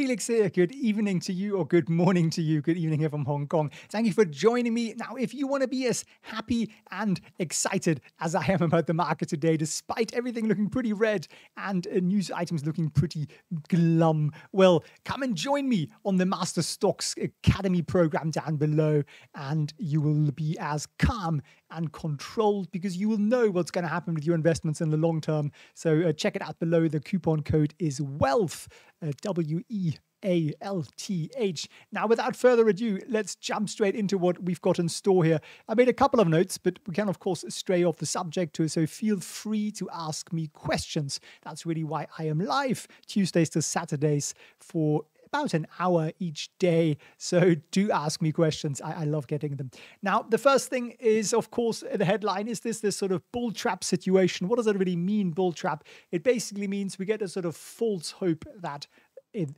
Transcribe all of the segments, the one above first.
Felix here. Good evening to you, or good morning to you. Good evening here from Hong Kong. Thank you for joining me. Now, if you want to be as happy and excited as I am about the market today, despite everything looking pretty red and uh, news items looking pretty glum, well, come and join me on the Master Stocks Academy program down below, and you will be as calm and controlled because you will know what's going to happen with your investments in the long term. So uh, check it out below. The coupon code is WEALTH, uh, W E A L T H. Now, without further ado, let's jump straight into what we've got in store here. I made a couple of notes, but we can, of course, stray off the subject too. So feel free to ask me questions. That's really why I am live Tuesdays to Saturdays for about an hour each day. So do ask me questions. I, I, love getting them. Now, the first thing is, of course, the headline is this this sort of bull trap situation. What does it really mean, bull trap? It basically means we get a sort of false hope that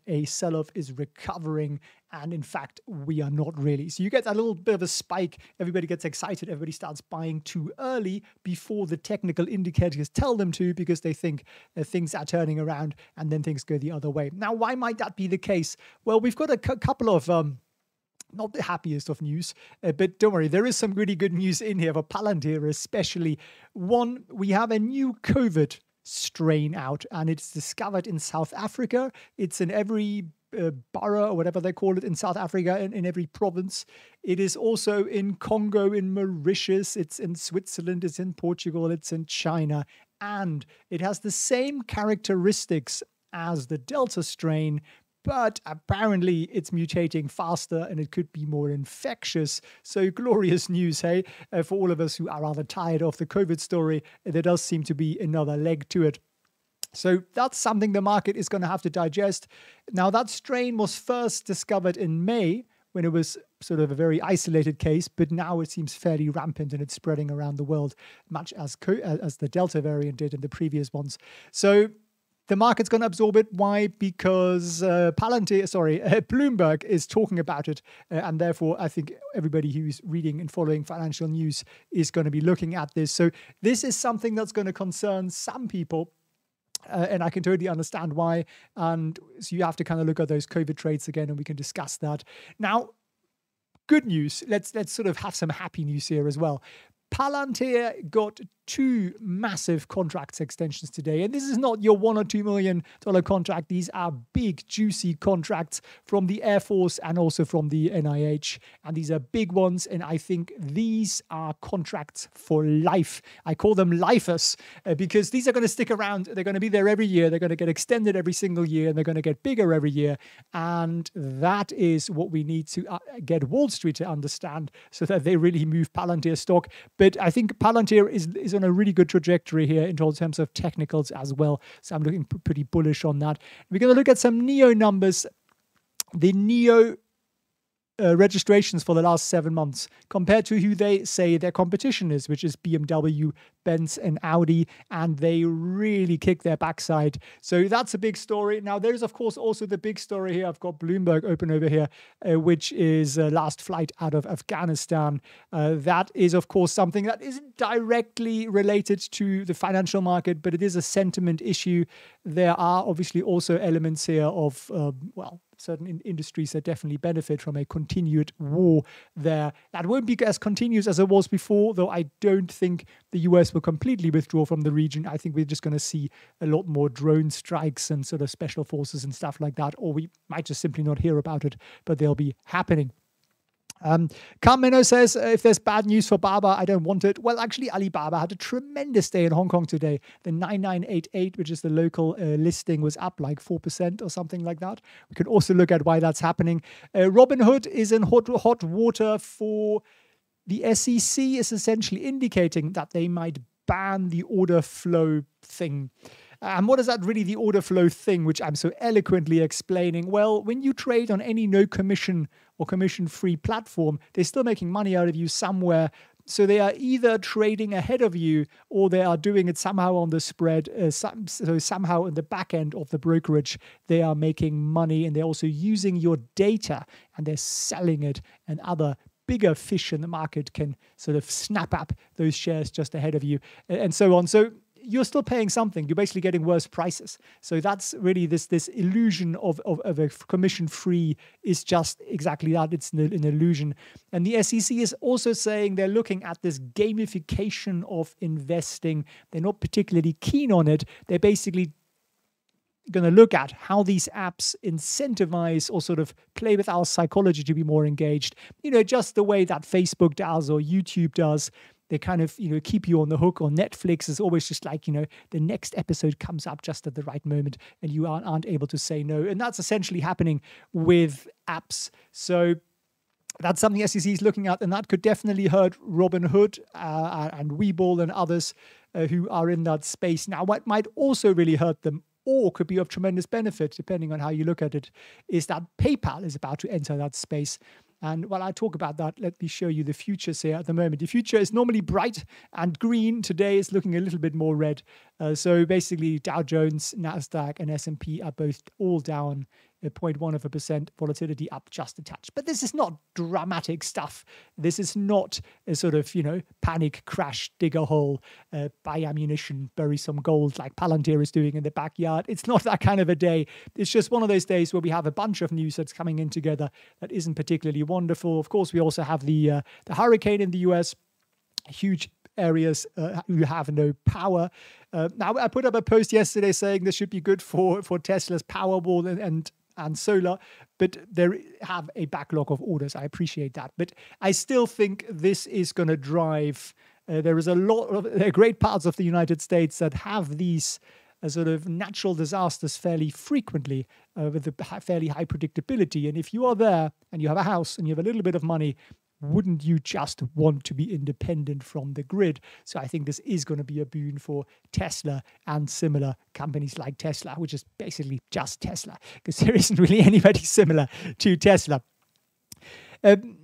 a sell off is recovering. And in fact, we are not really. So you get a little bit of a spike. Everybody gets excited. Everybody starts buying too early before the technical indicators tell them to because they think uh, things are turning around and then things go the other way. Now, why might that be the case? Well, we've got a couple of. Um, not the happiest of news, uh, but don't worry, there is some really good news in here for Palantir, especially. One, we have a new COVID strain out, and it's discovered in South Africa. It's in every uh, borough or whatever they call it in South Africa, in, in every province. It is also in Congo, in Mauritius, it's in Switzerland, it's in Portugal, it's in China, and it has the same characteristics as the Delta strain, but apparently it's mutating faster and it could be more infectious. So, glorious news, hey, uh, for all of us who are rather tired of the COVID story. There does seem to be another leg to it. So, that's something the market is going to have to digest. Now, that strain was first discovered in May when it was sort of a very isolated case, but now it seems fairly rampant and it's spreading around the world, much as co- as the Delta variant did in the previous ones. So the market's going to absorb it. Why? Because uh, Palantir, sorry, uh, Bloomberg is talking about it, uh, and therefore I think everybody who's reading and following financial news is going to be looking at this. So this is something that's going to concern some people. Uh, and I can totally understand why. And so you have to kind of look at those COVID trades again, and we can discuss that. Now, good news. Let's let's sort of have some happy news here as well. Palantir got two massive contracts extensions today. And this is not your one or two million dollar contract. These are big, juicy contracts from the Air Force and also from the NIH. And these are big ones. And I think these are contracts for life. I call them lifers uh, because these are going to stick around. They're going to be there every year. They're going to get extended every single year and they're going to get bigger every year. And that is what we need to uh, get Wall Street to understand so that they really move Palantir stock. But I think Palantir is, is on a really good trajectory here in terms of technicals as well. So I'm looking pretty bullish on that. We're going to look at some NIO numbers. The NIO uh, registrations for the last seven months compared to who they say their competition is, which is BMW, Benz, and Audi, and they really kick their backside. So that's a big story. Now, there's of course also the big story here. I've got Bloomberg open over here, uh, which is uh, last flight out of Afghanistan. Uh, that is, of course, something that isn't directly related to the financial market, but it is a sentiment issue. There are obviously also elements here of, um, well, certain in- industries that definitely benefit from a continued war there. That won't be as continuous as it was before, though I don't think the US will completely withdraw from the region. I think we're just going to see a lot more drone strikes and sort of special forces and stuff like that, or we might just simply not hear about it, but they'll be happening. Um, Carmeno says, if there's bad news for Baba, I don't want it. Well, actually, Alibaba had a tremendous day in Hong Kong today. The 9988, which is the local uh, listing, was up like 4% or something like that. We can also look at why that's happening. Uh, Robinhood is in hot, hot water for the SEC, is essentially indicating that they might ban the order flow thing. And what is that really the order flow thing, which I'm so eloquently explaining? Well, when you trade on any no commission or commission free platform, they're still making money out of you somewhere. So they are either trading ahead of you or they are doing it somehow on the spread. Uh, so somehow in the back end of the brokerage, they are making money and they're also using your data and they're selling it and other bigger fish in the market can sort of snap up those shares just ahead of you and so on. So you're still paying something. You're basically getting worse prices. So that's really this this illusion of, of, of a commission free is just exactly that. It's an, an, illusion. And the SEC is also saying they're looking at this gamification of investing. They're not particularly keen on it. They're basically going to look at how these apps incentivize or sort of play with our psychology to be more engaged. You know, just the way that Facebook does or YouTube does. They kind of, you know, keep you on the hook. Or Netflix is always just like, you know, the next episode comes up just at the right moment and you aren't, aren't able to say no. And that's essentially happening with apps. So that's something SEC is looking at, and that could definitely hurt Robinhood uh, and Webull and others uh, who are in that space. Now, what might also really hurt them or could be of tremendous benefit, depending on how you look at it, is that PayPal is about to enter that space. And while I talk about that, let me show you the futures here at the moment. The future is normally bright and green. Today is looking a little bit more red. Uh, so basically, Dow Jones, Nasdaq, and S&P are both all down 0.1 of a percent volatility up just a touch. But this is not dramatic stuff. This is not a sort of, you know, panic crash, dig a hole, uh, buy ammunition, bury some gold like Palantir is doing in the backyard. It's not that kind of a day. It's just one of those days where we have a bunch of news that's coming in together that isn't particularly wonderful. Of course, we also have the uh, the hurricane in the US, huge areas uh, who have no power. Uh, now, I put up a post yesterday saying this should be good for for Tesla's Powerwall and, and and solar, but they have a backlog of orders. I appreciate that, but I still think this is going to drive. Uh, there is a lot of there are great parts of the United States that have these uh, sort of natural disasters fairly frequently uh, with a fairly high predictability. And if you are there and you have a house and you have a little bit of money, wouldn't you just want to be independent from the grid? So I think this is going to be a boon for Tesla and similar companies like Tesla, which is basically just Tesla, because there isn't really anybody similar to Tesla. Um,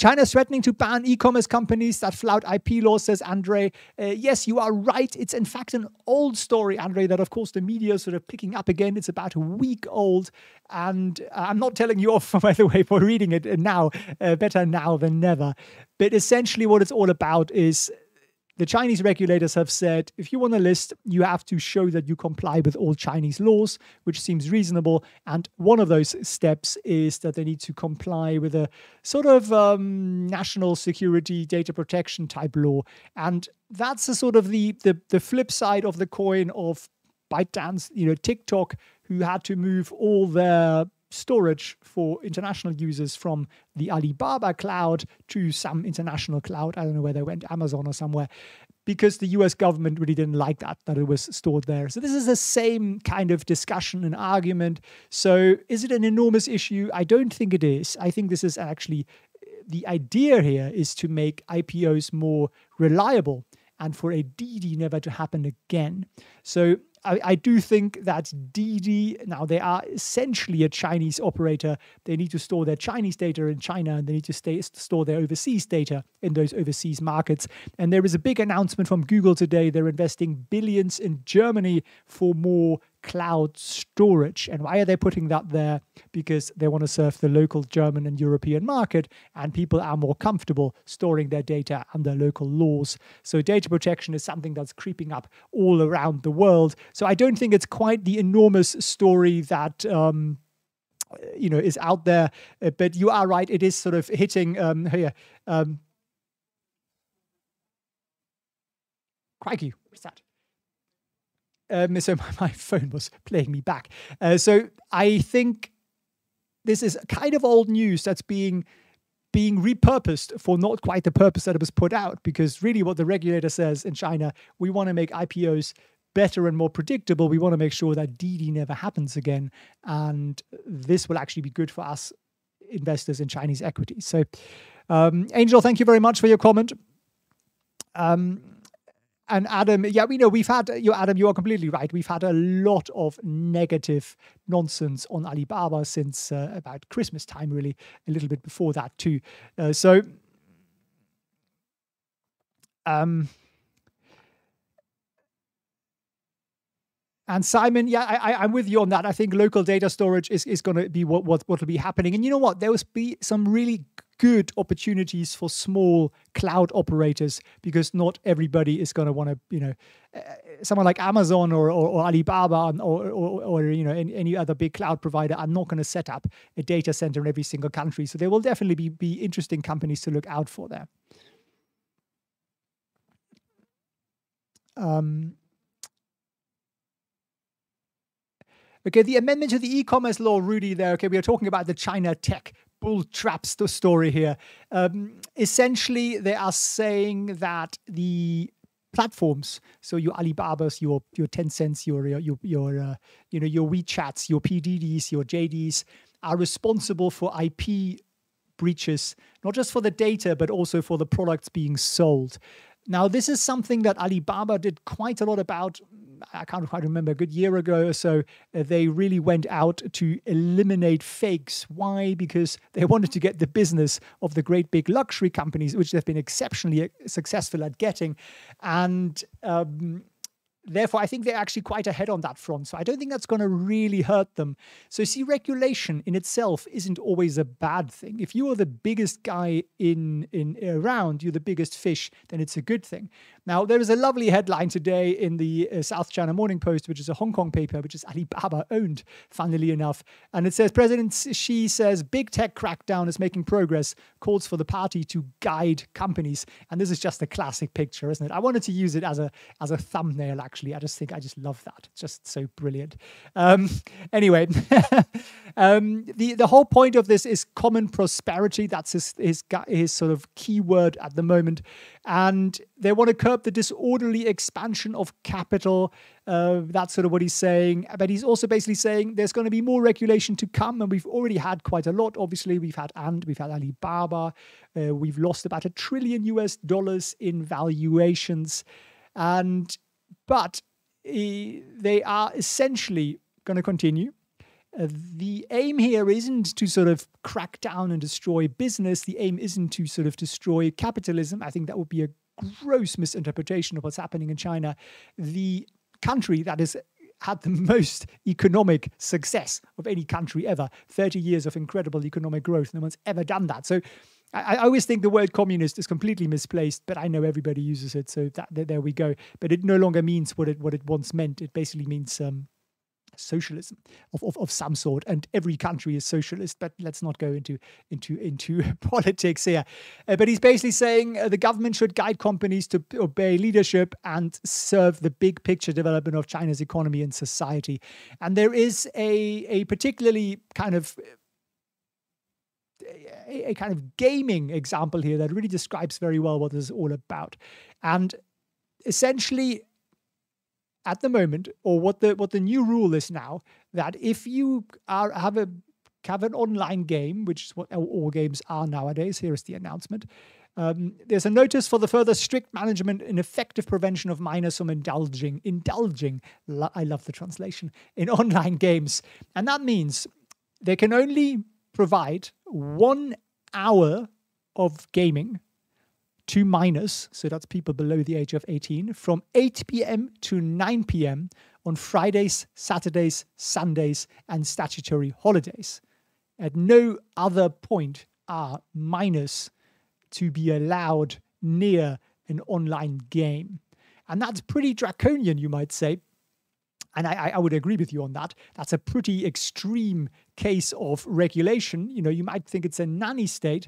China is threatening to ban e commerce companies that flout IP laws, says Andre. Uh, yes, you are right. It's in fact an old story, Andre, that of course the media is sort of picking up again. It's about a week old. And uh, I'm not telling you off, by the way, for reading it now. Uh, better now than never. But essentially, what it's all about is the Chinese regulators have said if you want a list, you have to show that you comply with all Chinese laws, which seems reasonable. And one of those steps is that they need to comply with a sort of um, national security data protection type law. And that's a sort of the, the the flip side of the coin of ByteDance, you know, TikTok, who had to move all their storage for international users from the Alibaba cloud to some international cloud. I don't know where they went, Amazon or somewhere, because the US government really didn't like that, that it was stored there. So this is the same kind of discussion and argument. So is it an enormous issue? I don't think it is. I think this is actually the idea here is to make IPOs more reliable and for a Didi never to happen again. So I, I, do think that Didi, now they are essentially a Chinese operator. They need to store their Chinese data in China and they need to stay, store their overseas data in those overseas markets. And there is a big announcement from Google today. They're investing billions in Germany for more cloud storage. And why are they putting that there? Because they want to serve the local German and European market, and people are more comfortable storing their data under local laws. So, data protection is something that's creeping up all around the world. So, I don't think it's quite the enormous story that. Um, you know is out there uh, but you are right it is sort of hitting um here um crikey what's that um, so my, my, phone was playing me back. Uh, so I think this is kind of old news that's being being repurposed for not quite the purpose that it was put out. Because really, what the regulator says in China, we want to make IPOs better and more predictable. We want to make sure that Didi never happens again, and this will actually be good for us investors in Chinese equities. So, um, Angel, thank you very much for your comment. Um, and Adam, yeah, we know we've had you, Adam. You are completely right. We've had a lot of negative nonsense on Alibaba since uh, about Christmas time, really, a little bit before that too. Uh, so, um, And Simon, yeah, I, am with you on that. I think local data storage is, is going to be what, what what will be happening. And you know what? There will be some really good opportunities for small cloud operators because not everybody is going to want to, you know, uh, someone like Amazon or, or, or Alibaba or, or, or, you know any, any, other big cloud provider are not going to set up a data center in every single country. So there will definitely be, be interesting companies to look out for there. Um, okay, the amendment to the e-commerce law, Rudy. There. Okay, we are talking about the China tech bull traps the story here. Um, essentially, they are saying that the platforms, so your Alibabas, your your Tencents, your your your uh, you know your WeChats, your PDDs, your JDs, are responsible for IP breaches, not just for the data, but also for the products being sold. Now, this is something that Alibaba did quite a lot about. I can't quite remember, a good year ago or so. Uh, they really went out to eliminate fakes. Why? Because they wanted to get the business of the great big luxury companies, which they've been exceptionally uh, successful at getting. And um, therefore, I think they're actually quite ahead on that front. So I don't think that's going to really hurt them. So, see, regulation in itself isn't always a bad thing. If you are the biggest guy in in around, you're the biggest fish, then it's a good thing. Now, there is a lovely headline today in the uh, South China Morning Post, which is a Hong Kong paper, which is Alibaba owned, funnily enough. And it says President Xi says big tech crackdown is making progress, calls for the party to guide companies. And this is just a classic picture, isn't it? I wanted to use it as a as a thumbnail, actually. I just think I just love that. It's just so brilliant. Um, anyway, um, the, the whole point of this is common prosperity. That's his, his, his sort of key word at the moment. And they want to curb the disorderly expansion of capital. Uh, that's sort of what he's saying. But he's also basically saying there's going to be more regulation to come, and we've already had quite a lot. Obviously, we've had Ant, we've had Alibaba, uh, we've lost about a trillion US dollars in valuations, and but uh, they are essentially going to continue. Uh, the aim here isn't to sort of crack down and destroy business. The aim isn't to sort of destroy capitalism. I think that would be a gross misinterpretation of what's happening in China. The country that has had the most economic success of any country ever 30 years of incredible economic growth. No one's ever done that. So I, I, always think the word communist is completely misplaced, but I know everybody uses it. So that, there we go. But it no longer means what it, what it once meant. It basically means um, socialism of, of, of some sort and every country is socialist but let's not go into into into politics here. Uh, but he's basically saying uh, the government should guide companies to obey leadership and serve the big picture development of china's economy and society. And there is a a particularly kind of a, a kind of gaming example here that really describes very well what this is all about. And essentially at the moment, or what the what the new rule is now, that if you are have a have an online game, which is what all games are nowadays, here is the announcement. Um, there's a notice for the further strict management and effective prevention of minors from indulging, indulging, I love the translation, in online games. And that means they can only provide one hour of gaming to minors, so that's people below the age of 18, from 8 p.m. to 9 p.m. on Fridays, Saturdays, Sundays, and statutory holidays. At no other point are minors to be allowed near an online game. And that's pretty draconian, you might say. And I, I, would agree with you on that. That's a pretty extreme case of regulation. You know, you might think it's a nanny state.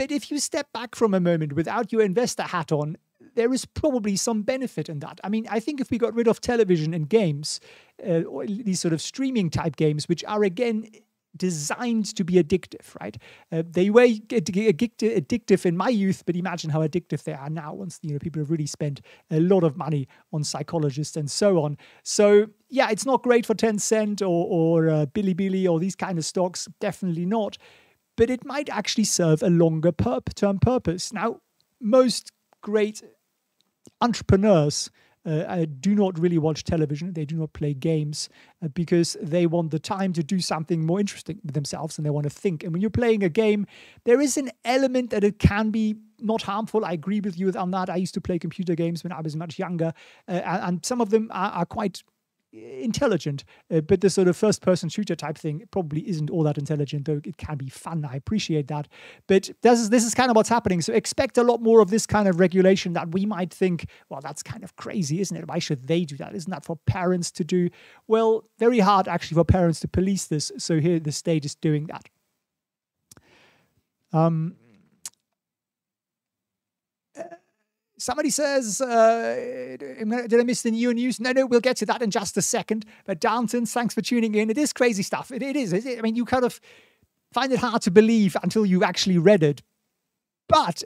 But if you step back from a moment without your investor hat on, there is probably some benefit in that. I mean, I think if we got rid of television and games, uh, these sort of streaming type games, which are again designed to be addictive, right? Uh, they were addictive in my youth, but imagine how addictive they are now. Once you know people have really spent a lot of money on psychologists and so on. So yeah, it's not great for Tencent or or uh, Bilibili or these kind of stocks. Definitely not but it might actually serve a longer term purpose. Now, most great entrepreneurs uh, uh, do not really watch television. They do not play games uh, because they want the time to do something more interesting with themselves and they want to think. And when you're playing a game, there is an element that it can be not harmful. I agree with you on that. I used to play computer games when I was much younger, uh, and some of them are, are quite intelligent, uh, but the sort of first person shooter type thing probably isn't all that intelligent, though it can be fun. I appreciate that. But this is, this is kind of what's happening. So expect a lot more of this kind of regulation that we might think, well, that's kind of crazy, isn't it? Why should they do that? Isn't that for parents to do? Well, very hard actually for parents to police this. So here the state is doing that. Um, Somebody says, uh, did I miss the new news? No, no, we'll get to that in just a second. But Downton, thanks for tuning in. It is crazy stuff. it, it is. It, I mean, you kind of find it hard to believe until you actually read it. But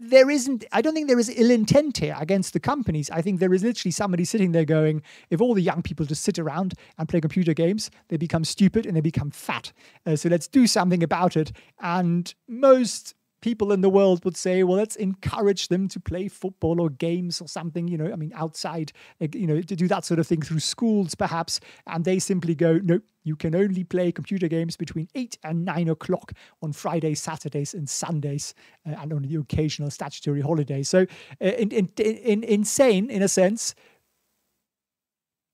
there isn't, I don't think there is ill intent here against the companies. I think there is literally somebody sitting there going, if all the young people just sit around and play computer games, they become stupid and they become fat. Uh, so let's do something about it. And most people in the world would say, well, let's encourage them to play football or games or something, you know, I mean, outside, you know, to do that sort of thing through schools, perhaps. And they simply go, no, you can only play computer games between eight and nine o'clock on Fridays, Saturdays, and Sundays, uh, and on the occasional statutory holiday. So, uh, in, in, in, insane in a sense.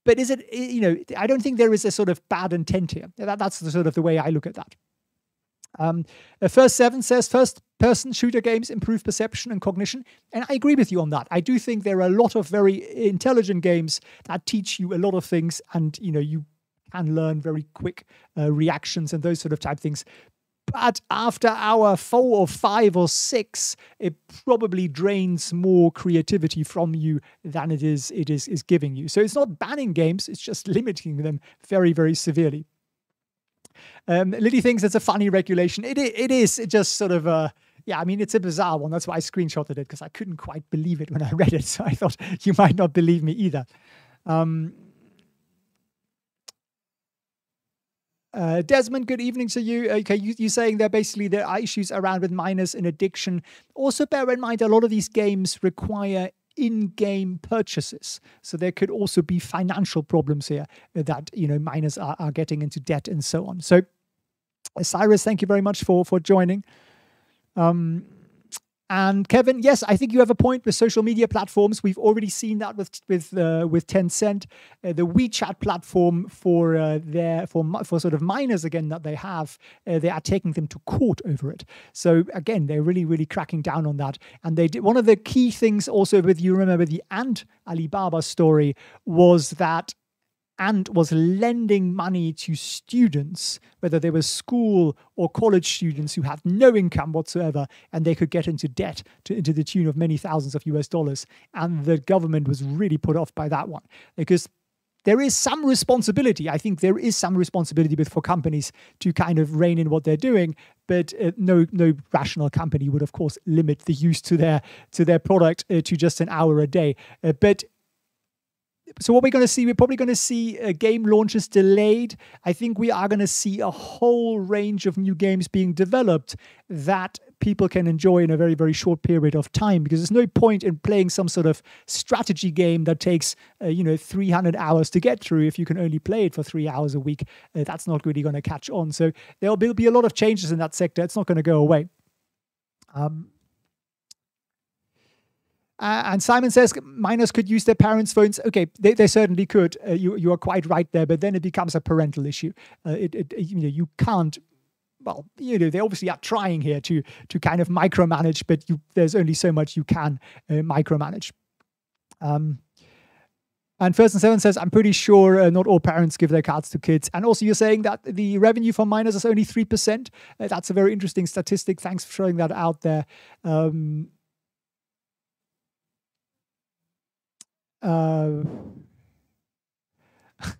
But is it, you know, I don't think there is a sort of bad intent here. That, that's the sort of the way I look at that. Um, uh, First Seven says first person shooter games improve perception and cognition. And I agree with you on that. I do think there are a lot of very intelligent games that teach you a lot of things and, you know, you can learn very quick uh, reactions and those sort of type things. But after hour four or five or six, it probably drains more creativity from you than it is it is is giving you. So it's not banning games; it's just limiting them very very severely. Um, Lily thinks it's a funny regulation. It it is just sort of a yeah, I mean, it's a bizarre one. That's why I screenshotted it because I couldn't quite believe it when I read it. So I thought you might not believe me either. Um, uh, Desmond, good evening to you. Okay, you, you're saying there basically there are issues around with minors and addiction. Also, bear in mind a lot of these games require in-game purchases. So there could also be financial problems here that you know minors are, are getting into debt and so on. So Cyrus, thank you very much for for joining. Um, and Kevin, yes, I think you have a point with social media platforms. We've already seen that with with uh, with Tencent, uh, the WeChat platform for uh, their for for sort of minors again that they have. Uh, they are taking them to court over it. So again, they're really really cracking down on that. And they did one of the key things also with you remember the Ant Alibaba story was that and was lending money to students, whether they were school or college students who had no income whatsoever, and they could get into debt to, to the tune of many thousands of US dollars. And the government was really put off by that one because there is some responsibility. I think there is some responsibility with for companies to kind of rein in what they're doing, but uh, no no rational company would of course limit the use to their to their product uh, to just an hour a day. Uh, but so what we're going to see, we're probably going to see uh, game launches delayed. I think we are going to see a whole range of new games being developed that people can enjoy in a very very short period of time because there's no point in playing some sort of strategy game that takes uh, you know 300 hours to get through if you can only play it for three hours a week. Uh, that's not really going to catch on. So there'll be a lot of changes in that sector. It's not going to go away. Um, uh, and Simon says minors could use their parents' phones. Okay, they, they certainly could. Uh, you you are quite right there, but then it becomes a parental issue. Uh, it, it, you know you can't. Well, you know they obviously are trying here to to kind of micromanage, but you, there's only so much you can uh, micromanage. Um, and First and Seven says, I'm pretty sure uh, not all parents give their cards to kids. And also, you're saying that the revenue from minors is only 3%. Uh, that's a very interesting statistic. Thanks for showing that out there. Um, uh,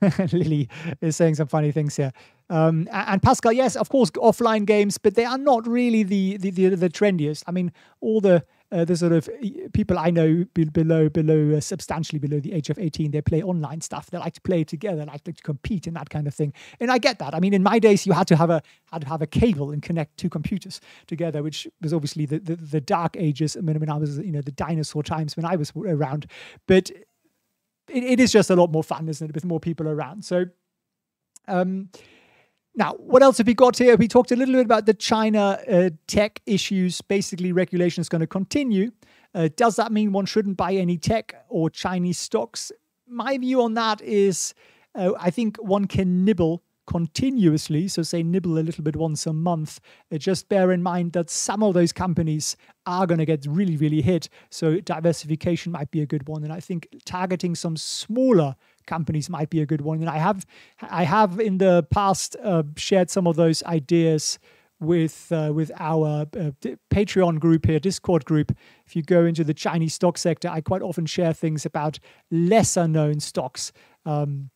Lily is saying some funny things here. Um, and Pascal, yes, of course, offline games, but they are not really the the, the, the trendiest. I mean, all the uh, the sort of people I know below below uh, substantially below the age of 18 they play online stuff they like to play together like to compete and that kind of thing and I get that I mean in my days you had to have a had to have a cable and connect two computers together which was obviously the the, the dark ages I mean when I was you know the dinosaur times when I was around but it, it is just a lot more fun, isn't it, with more people around. So, um, now, what else have we got here? We talked a little bit about the China uh, tech issues. Basically, regulation is going to continue. Uh, does that mean one shouldn't buy any tech or Chinese stocks? my view on that is uh, I think one can nibble continuously. So, say nibble a little bit once a month. Uh, just bear in mind that some of those companies are going to get really, really hit. So, diversification might be a good one. And I think targeting some smaller companies might be a good one. And I have, I have in the past uh, shared some of those ideas with uh, with our uh, Patreon group here, Discord group. If you go into the Chinese stock sector, I quite often share things about lesser known stocks. Um,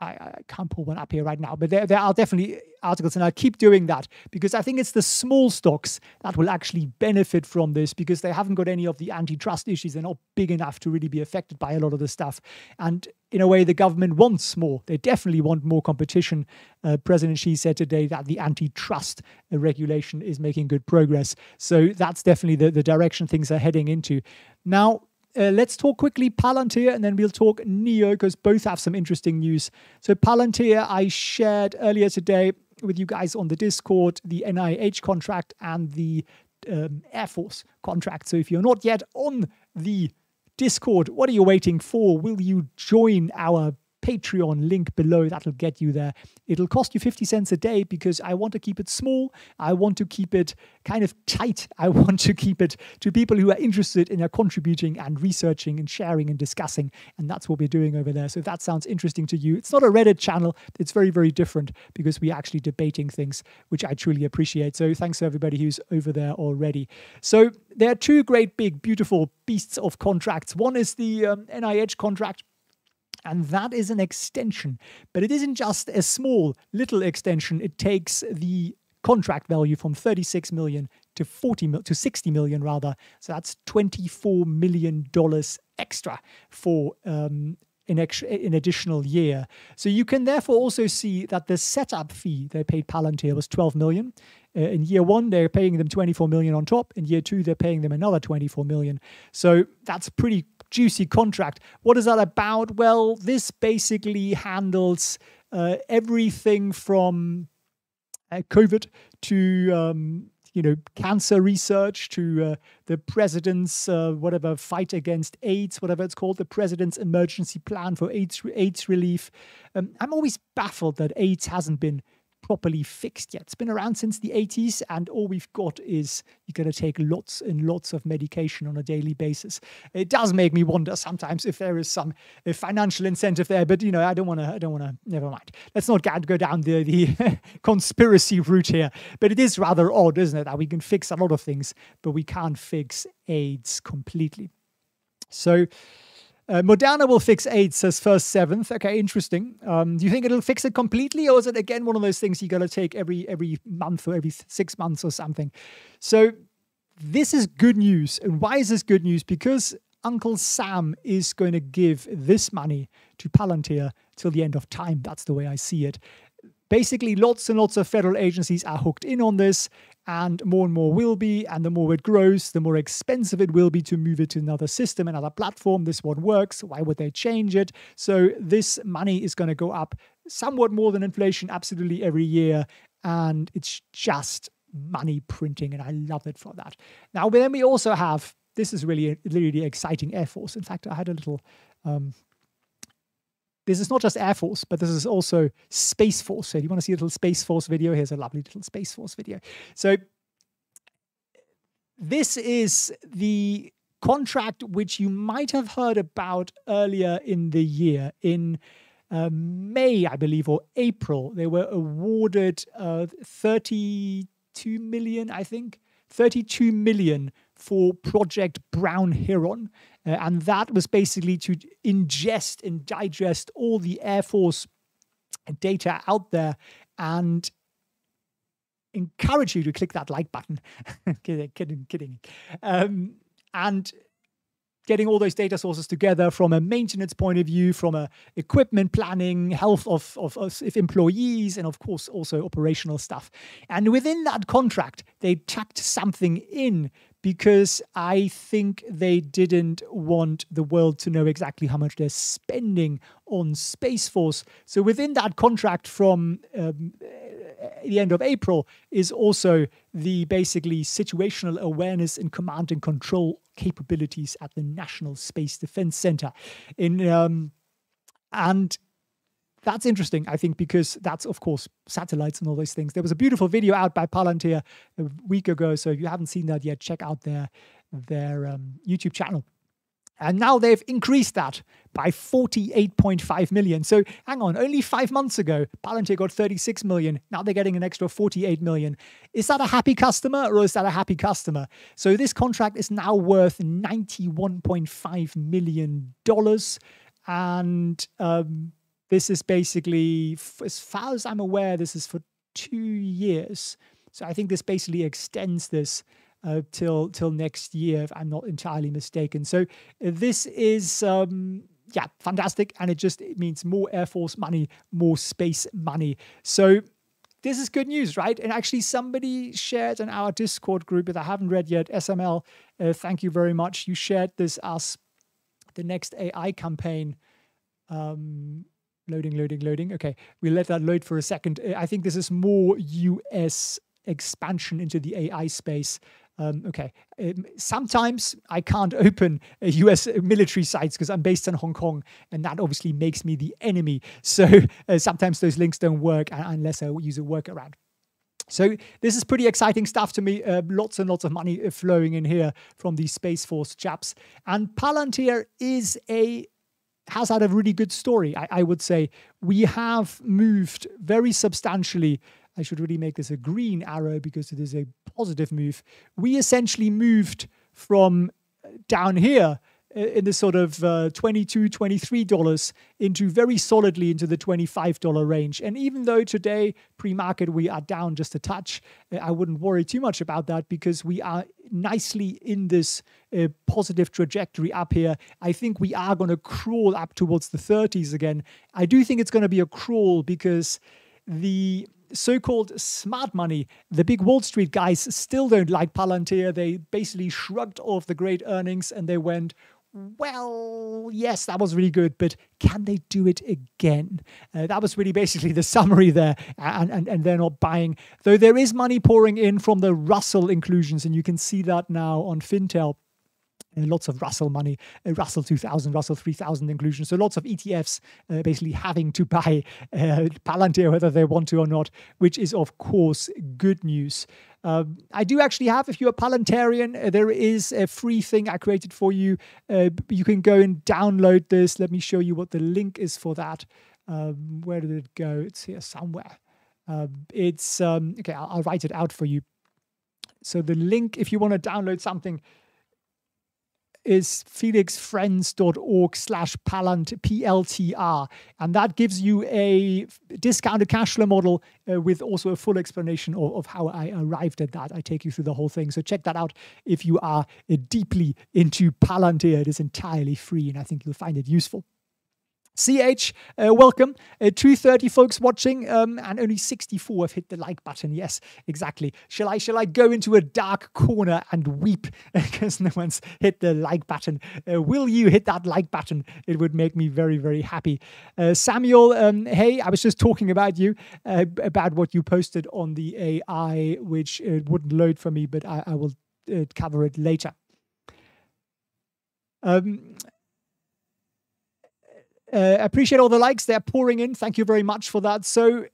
I, I, can't pull one up here right now, but there, there are definitely articles, and I'll keep doing that because I think it's the small stocks that will actually benefit from this because they haven't got any of the antitrust issues. They're not big enough to really be affected by a lot of the stuff. And in a way, the government wants more. They definitely want more competition. Uh, President Xi said today that the antitrust regulation is making good progress. So that's definitely the, the direction things are heading into. Now, uh, let's talk quickly Palantir and then we'll talk NIO because both have some interesting news. So, Palantir, I shared earlier today with you guys on the Discord the NIH contract and the um, Air Force contract. So, if you're not yet on the Discord, what are you waiting for? Will you join our Patreon link below. That'll get you there. It'll cost you 50 cents a day because I want to keep it small. I want to keep it kind of tight. I want to keep it to people who are interested in contributing and researching and sharing and discussing. And that's what we're doing over there. So if that sounds interesting to you, it's not a Reddit channel. It's very, very different because we're actually debating things, which I truly appreciate. So thanks to everybody who's over there already. So there are two great, big, beautiful beasts of contracts. One is the um, NIH contract and that is an extension. But it isn't just a small little extension. It takes the contract value from 36 million to 40 to 60 million rather. So that's 24 million dollars extra for um, an, extra, an additional year. So you can therefore also see that the setup fee they paid Palantir was 12 million. Uh, in year one, they're paying them 24 million on top. In year two, they're paying them another 24 million. So that's pretty juicy contract. What is that about? Well, this basically handles uh, everything from uh, COVID to um, you know cancer research to uh, the president's uh, whatever fight against AIDS, whatever it's called, the president's emergency plan for AIDS AIDS relief. Um, I'm always baffled that AIDS hasn't been properly fixed yet. It's been around since the 80s, and all we've got is you're going to take lots and lots of medication on a daily basis. It does make me wonder sometimes if there is some uh, financial incentive there, but you know, I don't want to. I don't want to. Never mind. Let's not go down the the conspiracy route here. But it is rather odd, isn't it, that we can fix a lot of things, but we can't fix AIDS completely. So. Uh, Moderna will fix AIDS, says first seventh. Okay, interesting. Um, do you think it'll fix it completely, or is it again one of those things you got to take every every month or every six months or something? So this is good news, and why is this good news? Because Uncle Sam is going to give this money to Palantir till the end of time. That's the way I see it. Basically, lots and lots of federal agencies are hooked in on this, and more and more will be. And the more it grows, the more expensive it will be to move it to another system, another platform. This one works. Why would they change it? So this money is going to go up somewhat more than inflation, absolutely every year. And it's just money printing, and I love it for that. Now, then we also have this is really, really exciting Air Force. In fact, I had a little um, this is not just Air Force, but this is also Space Force. So if you want to see a little Space Force video, here's a lovely little Space Force video. So this is the contract which you might have heard about earlier in the year. In uh, May, I believe, or April, they were awarded uh, 32 million, I think, 32 million for Project Brown Heron. Uh, and that was basically to ingest and digest all the Air Force data out there and encourage you to click that like button. kidding, kidding, kidding. Um, and getting all those data sources together from a maintenance point of view, from a equipment planning, health of, of, of, employees, and of course also operational stuff. And within that contract, they tucked something in because I think they didn't want the world to know exactly how much they're spending on Space Force. So within that contract from um, the end of April is also the basically situational awareness and command and control capabilities at the National Space Defense Center. In um, and that's interesting, I think, because that's, of course, satellites and all those things. There was a beautiful video out by Palantir a week ago. So if you haven't seen that yet, check out their, their um, YouTube channel. And now they've increased that by 48.5 million. So hang on, only five months ago, Palantir got 36 million. Now they're getting an extra 48 million. Is that a happy customer or is that a happy customer? So this contract is now worth $91.5 million. And um, this is basically, as far as I'm aware, this is for two years. So I think this basically extends this uh, till till next year, if I'm not entirely mistaken. So uh, this is. Um, yeah, fantastic. And it just it means more Air Force money, more space money. So this is good news, right? And actually, somebody shared in our Discord group that I haven't read yet, SML. Uh, thank you very much. You shared this as the next AI campaign. Um, loading, loading, loading. Okay, we'll let that load for a second. Uh, I think this is more US expansion into the AI space. Um, okay. Um, sometimes I can't open US military sites because I'm based in Hong Kong, and that obviously makes me the enemy. So uh, sometimes those links don't work unless I use a workaround. So this is pretty exciting stuff to me. Uh, lots and lots of money uh, flowing in here from these Space Force chaps. And Palantir is a has had a really good story. I, I would say we have moved very substantially I should really make this a green arrow because it is a positive move. We essentially moved from uh, down here in the sort of uh, 22 $23 into very solidly into the $25 range. And even though today, pre market, we are down just a touch, uh, I wouldn't worry too much about that because we are nicely in this uh, positive trajectory up here. I think we are going to crawl up towards the 30s again. I do think it's going to be a crawl because the so called smart money, the big Wall Street guys still don't like Palantir. They basically shrugged off the great earnings and they went, well, yes, that was really good, but can they do it again? Uh, that was really basically the summary there, and, and, and they're not buying. Though there is money pouring in from the Russell inclusions, and you can see that now on Fintel lots of Russell money, uh, Russell 2000, Russell 3000 inclusion. So lots of ETFs uh, basically having to buy uh, Palantir whether they want to or not, which is of course good news. Um, I do actually have, if you're a Palantarian, uh, there is a free thing I created for you. Uh, you can go and download this. Let me show you what the link is for that. Um, where did it go? It's here somewhere. Um, it's um, okay. I'll, I'll write it out for you. So the link, if you want to download something, is felixfriends.org slash PLTR. And that gives you a discounted cash flow model uh, with also a full explanation of, of, how I arrived at that. I take you through the whole thing. So check that out if you are uh, deeply into Palantir. It is entirely free and I think you'll find it useful. CH, uh, welcome. Uh, 230 folks watching, um, and only 64 have hit the like button. Yes, exactly. Shall I shall I go into a dark corner and weep because no one's hit the like button? Uh, will you hit that like button? It would make me very very happy. Uh, Samuel, um, hey, I was just talking about you uh, about what you posted on the AI, which uh, wouldn't load for me, but I, I will cover it later. Um, uh, appreciate all the likes they're pouring in. Thank you very much for that. So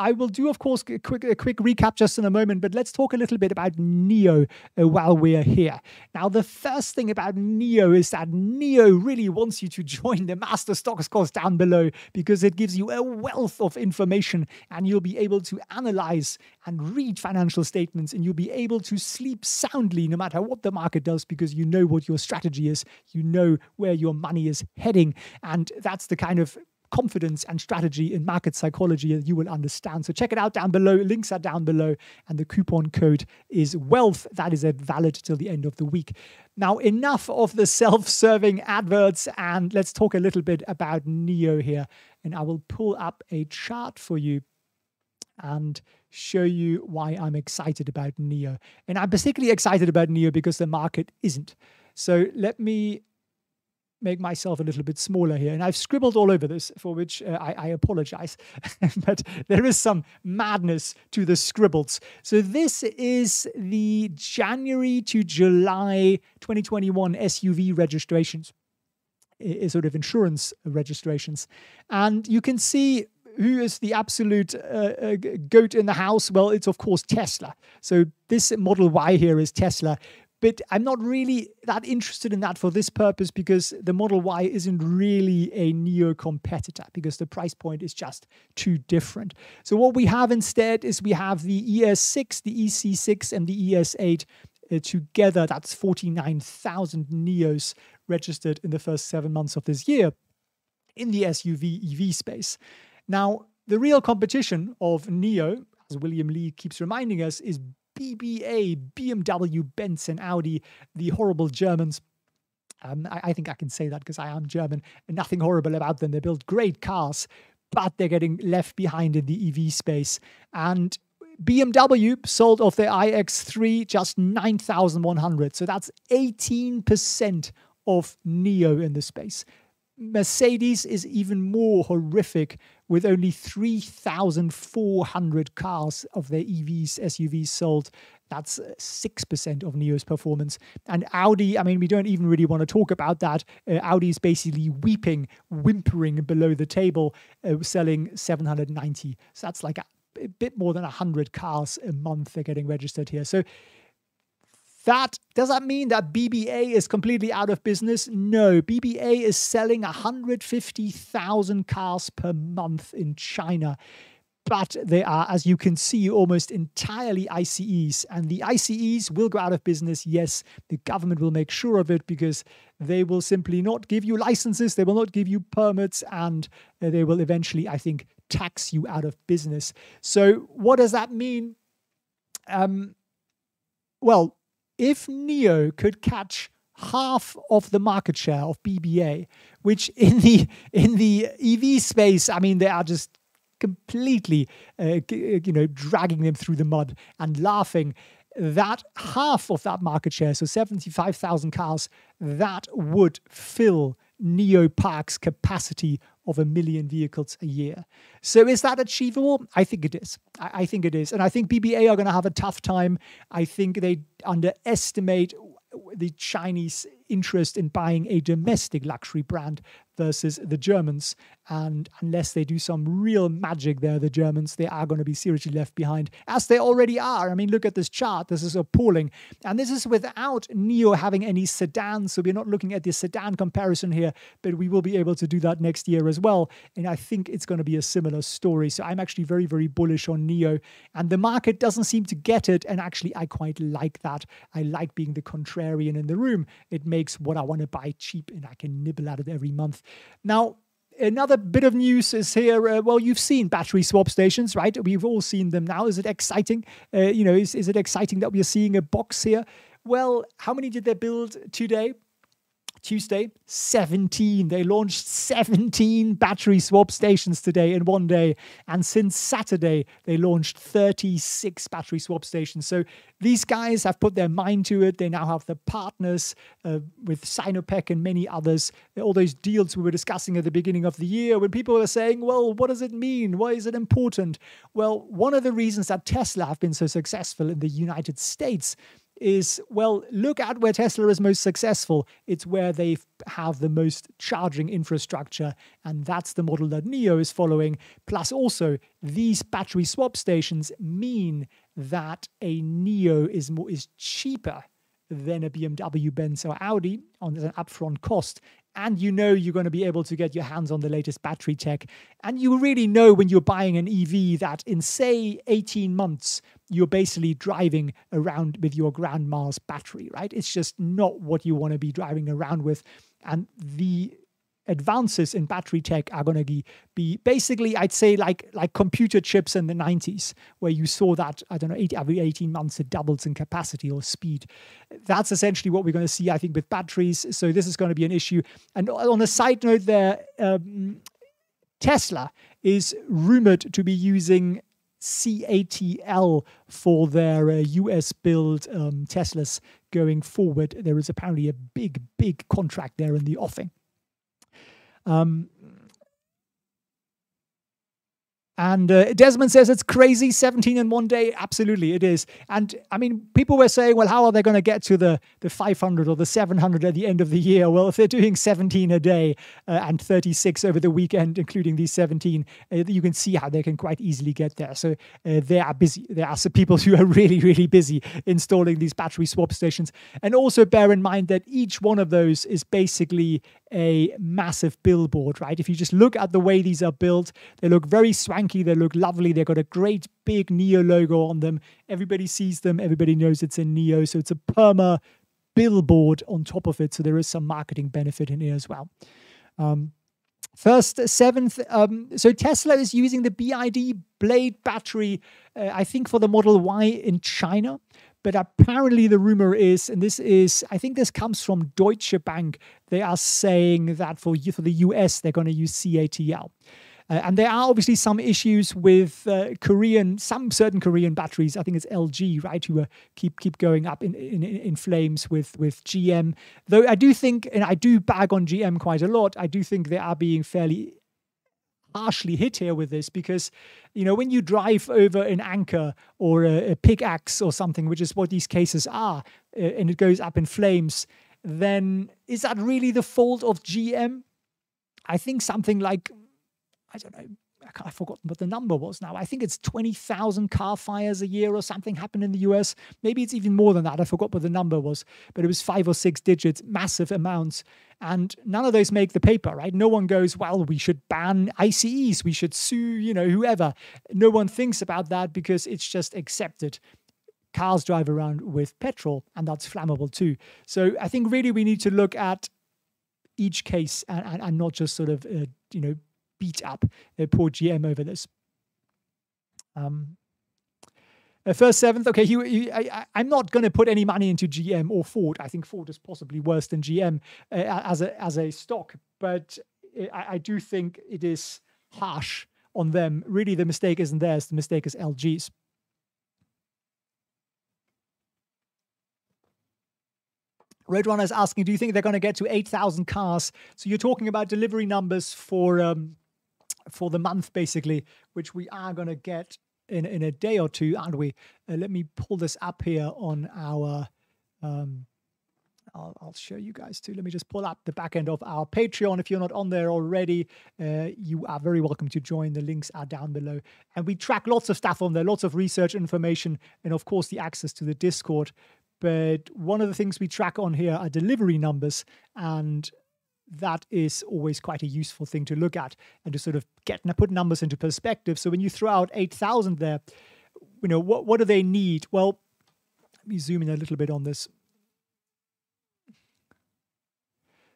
I will do, of course, a quick, a quick recap just in a moment, but let's talk a little bit about NIO uh, while we're here. Now, the first thing about NIO is that NIO really wants you to join the Master Stocks course down below because it gives you a wealth of information and you'll be able to analyze and read financial statements and you'll be able to sleep soundly no matter what the market does because you know what your strategy is, you know where your money is heading. And that's the kind of confidence and strategy in market psychology that you will understand. So check it out down below. Links are down below. And the coupon code is wealth. That is a valid till the end of the week. Now, enough of the self serving adverts, and let's talk a little bit about NIO here. And I will pull up a chart for you and show you why I'm excited about NIO. And I'm particularly excited about NIO because the market isn't. So let me make myself a little bit smaller here. And I've scribbled all over this, for which uh, I, I, apologize. but there is some madness to the scribbles. So this is the January to July 2021 SUV registrations, is sort of insurance registrations. And you can see who is the absolute uh, uh, goat in the house? Well, it's of course Tesla. So this Model Y here is Tesla. But I'm not really that interested in that for this purpose because the Model Y isn't really a NIO competitor because the price point is just too different. So what we have instead is we have the ES6, the EC6, and the ES8 uh, together. That's 49,000 NIOs registered in the first seven months of this year in the SUV EV space. Now, the real competition of NIO, as William Li keeps reminding us, is BBA, BMW, Benz, and Audi, the horrible Germans. Um, I, I, think I can say that because I am German nothing horrible about them. They build great cars, but they're getting left behind in the EV space. And BMW sold off their iX3 just 9,100. So that's 18% of NIO in the space. Mercedes is even more horrific with only 3,400 cars of their EVs, SUVs sold. That's 6% of NIO's performance. And Audi, I mean, we don't even really want to talk about that. Uh, Audi is basically weeping, whimpering below the table, uh, selling 790. So that's like a, a bit more than 100 cars a month they're getting registered here. So that does that mean that BBA is completely out of business? No, BBA is selling 150,000 cars per month in China. But they are, as you can see, almost entirely ICEs. And the ICEs will go out of business. Yes, the government will make sure of it because they will simply not give you licenses, they will not give you permits, and they will eventually, I think, tax you out of business. So, what does that mean? Um, well, if NIO could catch half of the market share of BBA, which in the in the EV space, I mean, they are just completely, uh, you know, dragging them through the mud and laughing. That half of that market share, so 75,000 cars, that would fill Neo Park's capacity of a million vehicles a year. So is that achievable? I think it is. I, I think it is. And I think BBA are going to have a tough time. I think they underestimate the Chinese interest in buying a domestic luxury brand versus the Germans. And unless they do some real magic there, the Germans, they are going to be seriously left behind, as they already are. I mean, look at this chart. This is appalling. And this is without NIO having any sedans. So we're not looking at the sedan comparison here, but we will be able to do that next year as well. And I think it's going to be a similar story. So I'm actually very, very bullish on NIO. And the market doesn't seem to get it. And actually, I quite like that. I like being the contrarian in the room. It makes what I want to buy cheap and I can nibble at it every month. Now, another bit of news is here. Uh, well, you've seen battery swap stations, right? We've all seen them now. Is it exciting? Uh, you know, is, is it exciting that we are seeing a box here? Well, how many did they build today? Tuesday, 17. They launched 17 battery swap stations today in one day. And since Saturday, they launched 36 battery swap stations. So these guys have put their mind to it. They now have the partners uh, with Sinopec and many others. All those deals we were discussing at the beginning of the year when people were saying, well, what does it mean? Why is it important? Well, one of the reasons that Tesla have been so successful in the United States is well, look at where Tesla is most successful. It's where they have the most charging infrastructure, and that's the model that NIO is following. Plus, also, these battery swap stations mean that a NIO is more is cheaper than a BMW, Benz, or Audi on an upfront cost and you know you're going to be able to get your hands on the latest battery tech. And you really know when you're buying an EV that in, say, 18 months, you're basically driving around with your grandma's battery, right? It's just not what you want to be driving around with. And the advances in battery tech are going to be, basically, I'd say, like like computer chips in the 90s, where you saw that, I don't know, every 18 months it doubles in capacity or speed. That's essentially what we're going to see, I think, with batteries. So this is going to be an issue. And on a side note, there, um, Tesla is rumored to be using CATL for their uh, US build um, Teslas going forward. There is apparently a big, big contract there in the offing. Um, and uh, Desmond says it's crazy, 17 in one day. Absolutely, it is. And I mean, people were saying, well, how are they going to get to the, the 500 or the 700 at the end of the year? Well, if they're doing 17 a day uh, and 36 over the weekend, including these 17, uh, you can see how they can quite easily get there. So uh, they are busy. There are some people who are really, really busy installing these battery swap stations. And also bear in mind that each one of those is basically a massive billboard, right? If you just look at the way these are built, they look very swanky, they look lovely, they've got a great big NIO logo on them. Everybody sees them, everybody knows it's a NIO, so it's a perma billboard on top of it, so there is some marketing benefit in here as well. Um, First, seventh. Um, so Tesla is using the BYD Blade battery, uh, I think, for the Model Y in China. But apparently, the rumor is, and this is, I think this comes from Deutsche Bank, they are saying that for, for the US, they're going to use CATL. Uh, and there are obviously some issues with uh, Korean, some certain Korean batteries. I think it's LG, right, who uh, keep keep going up in, in in flames with with GM. Though I do think, and I do bag on GM quite a lot. I do think they are being fairly harshly hit here with this because you know when you drive over an anchor or a, a pickaxe or something which is what these cases are uh, and it goes up in flames then is that really the fault of gm i think something like i don't know I've forgotten what the number was now. I think it's 20,000 car fires a year or something happened in the US. Maybe it's even more than that. I forgot what the number was, but it was five or six digits, massive amounts. And none of those make the paper, right? No one goes, well, we should ban ICEs, we should sue, you know, whoever. No one thinks about that because it's just accepted cars drive around with petrol and that's flammable too. So I think really we need to look at each case and, and, and not just sort of, uh, you know, beat up uh, poor GM over this. Um, uh, first seventh, okay. He, he, I, am not going to put any money into GM or Ford. I think Ford is possibly worse than GM uh, as a as a stock, but I, I, do think it is harsh on them. Really, the mistake isn't theirs. The mistake is LG's. Roadrunner is asking, do you think they're going to get to 8,000 cars? So you're talking about delivery numbers for um, for the month, basically, which we are going to get in, in a day or two, aren't we? Uh, let me pull this up here on our. Um, I'll, I'll, show you guys too. Let me just pull up the back end of our Patreon. If you're not on there already, uh, you are very welcome to join. The links are down below. And we track lots of stuff on there, lots of research information, and of course, the access to the Discord. But one of the things we track on here are delivery numbers. And that is always quite a useful thing to look at and to sort of get and put numbers into perspective. So when you throw out 8,000 there, you know, what, what do they need? Well, let me zoom in a little bit on this.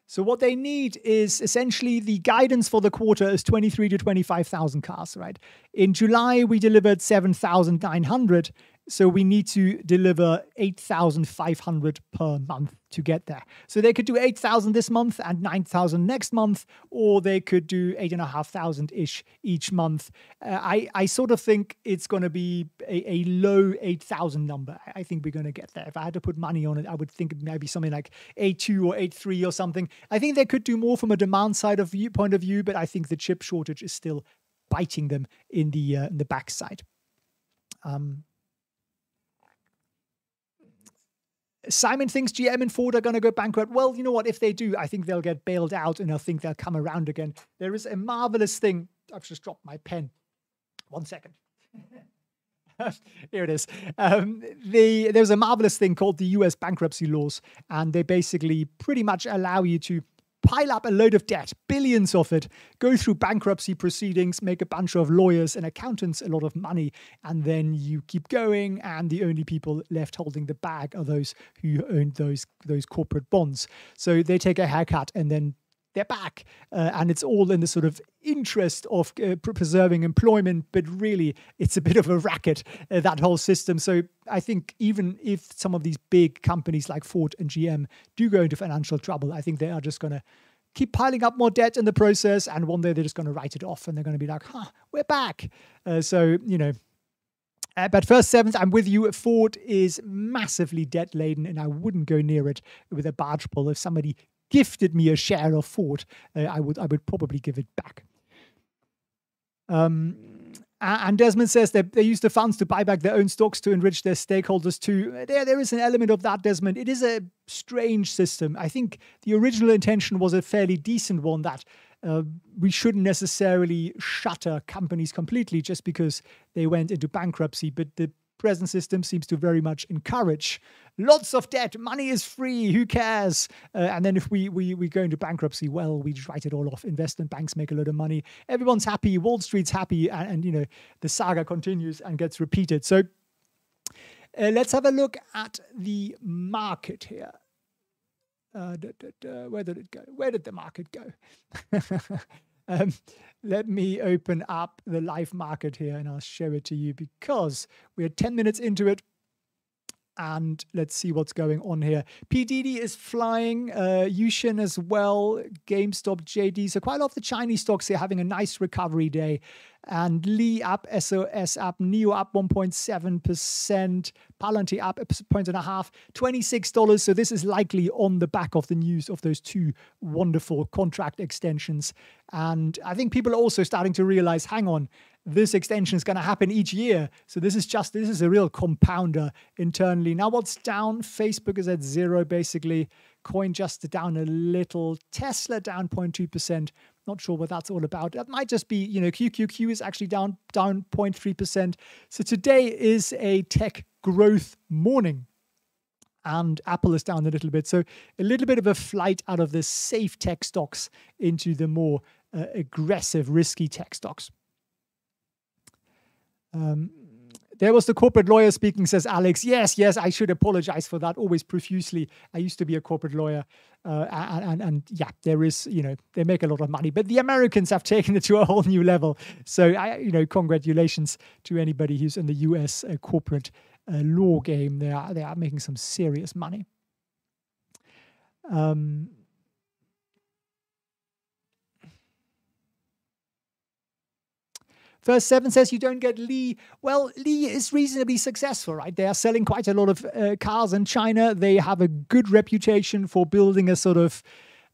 So what they need is essentially the guidance for the quarter is 23 to 25,000 cars, right? In July, we delivered 7,900. So we need to deliver 8,500 per month to get there. So they could do 8,000 this month and 9,000 next month, or they could do 8,500 ish each month. Uh, I, I sort of think it's going to be a, a low 8,000 number. I think we're going to get there. If I had to put money on it, I would think maybe something like 8.2 or 8.3 or something. I think they could do more from a demand side of view, point of view, but I think the chip shortage is still biting them in the uh, in the backside. Um, Simon thinks GM and Ford are going to go bankrupt. Well, you know what? If they do, I think they'll get bailed out and I think they'll come around again. There is a marvelous thing. I've just dropped my pen. One second. Here it is. Um, the, there's a marvelous thing called the US bankruptcy laws, and they basically pretty much allow you to pile up a load of debt, billions of it, go through bankruptcy proceedings, make a bunch of lawyers and accountants a lot of money, and then you keep going, and the only people left holding the bag are those who owned those those corporate bonds. So they take a haircut and then they're back. Uh, and it's all in the sort of interest of uh, preserving employment, but really it's a bit of a racket, uh, that whole system. So I think even if some of these big companies like Ford and GM do go into financial trouble, I think they are just going to keep piling up more debt in the process. And one day they're just going to write it off and they're going to be like, huh, we're back. Uh, so, you know, uh, but first seventh, I'm with you. Ford is massively debt laden, and I wouldn't go near it with a barge pole. If somebody gifted me a share of Ford, uh, I would I would probably give it back. Um, and Desmond says that they use the funds to buy back their own stocks to enrich their stakeholders too. There, there is an element of that, Desmond. It is a strange system. I think the original intention was a fairly decent one that uh, we shouldn't necessarily shutter companies completely just because they went into bankruptcy. But the present system seems to very much encourage lots of debt. Money is free. Who cares? Uh, and then if we, we we go into bankruptcy, well, we just write it all off. Investment banks make a lot of money. Everyone's happy. Wall Street's happy, and, and you know the saga continues and gets repeated. So uh, let's have a look at the market here. Uh, da, da, da, where did it go? Where did the market go? um, let me open up the live market here and I'll show it to you because we're 10 minutes into it and let's see what's going on here. PDD is flying, uh, Yushin as well, GameStop, JD. So quite a lot of the Chinese stocks here having a nice recovery day. And Li up, SOS up, NIO up 1.7%, Palantir up a point and a half, $26. So this is likely on the back of the news of those two wonderful contract extensions. And I think people are also starting to realize, hang on, this extension is going to happen each year. So this is just this is a real compounder internally. Now what's down? Facebook is at zero basically. Coin just down a little. Tesla down 0.2%. Not sure what that's all about. That might just be, you know, QQQ is actually down down 0.3%. So today is a tech growth morning. And Apple is down a little bit. So a little bit of a flight out of the safe tech stocks into the more uh, aggressive, risky tech stocks. Um, there was the corporate lawyer speaking, says Alex. Yes, yes, I should apologize for that always profusely. I used to be a corporate lawyer. Uh, and, and, and, yeah, there is, you know, they make a lot of money, but the Americans have taken it to a whole new level. So, I, you know, congratulations to anybody who's in the US uh, corporate uh, law game. They are, they are making some serious money. Um, Verse 7 says you don't get Li. Well, Li is reasonably successful, right? They are selling quite a lot of uh, cars in China. They have a good reputation for building a sort of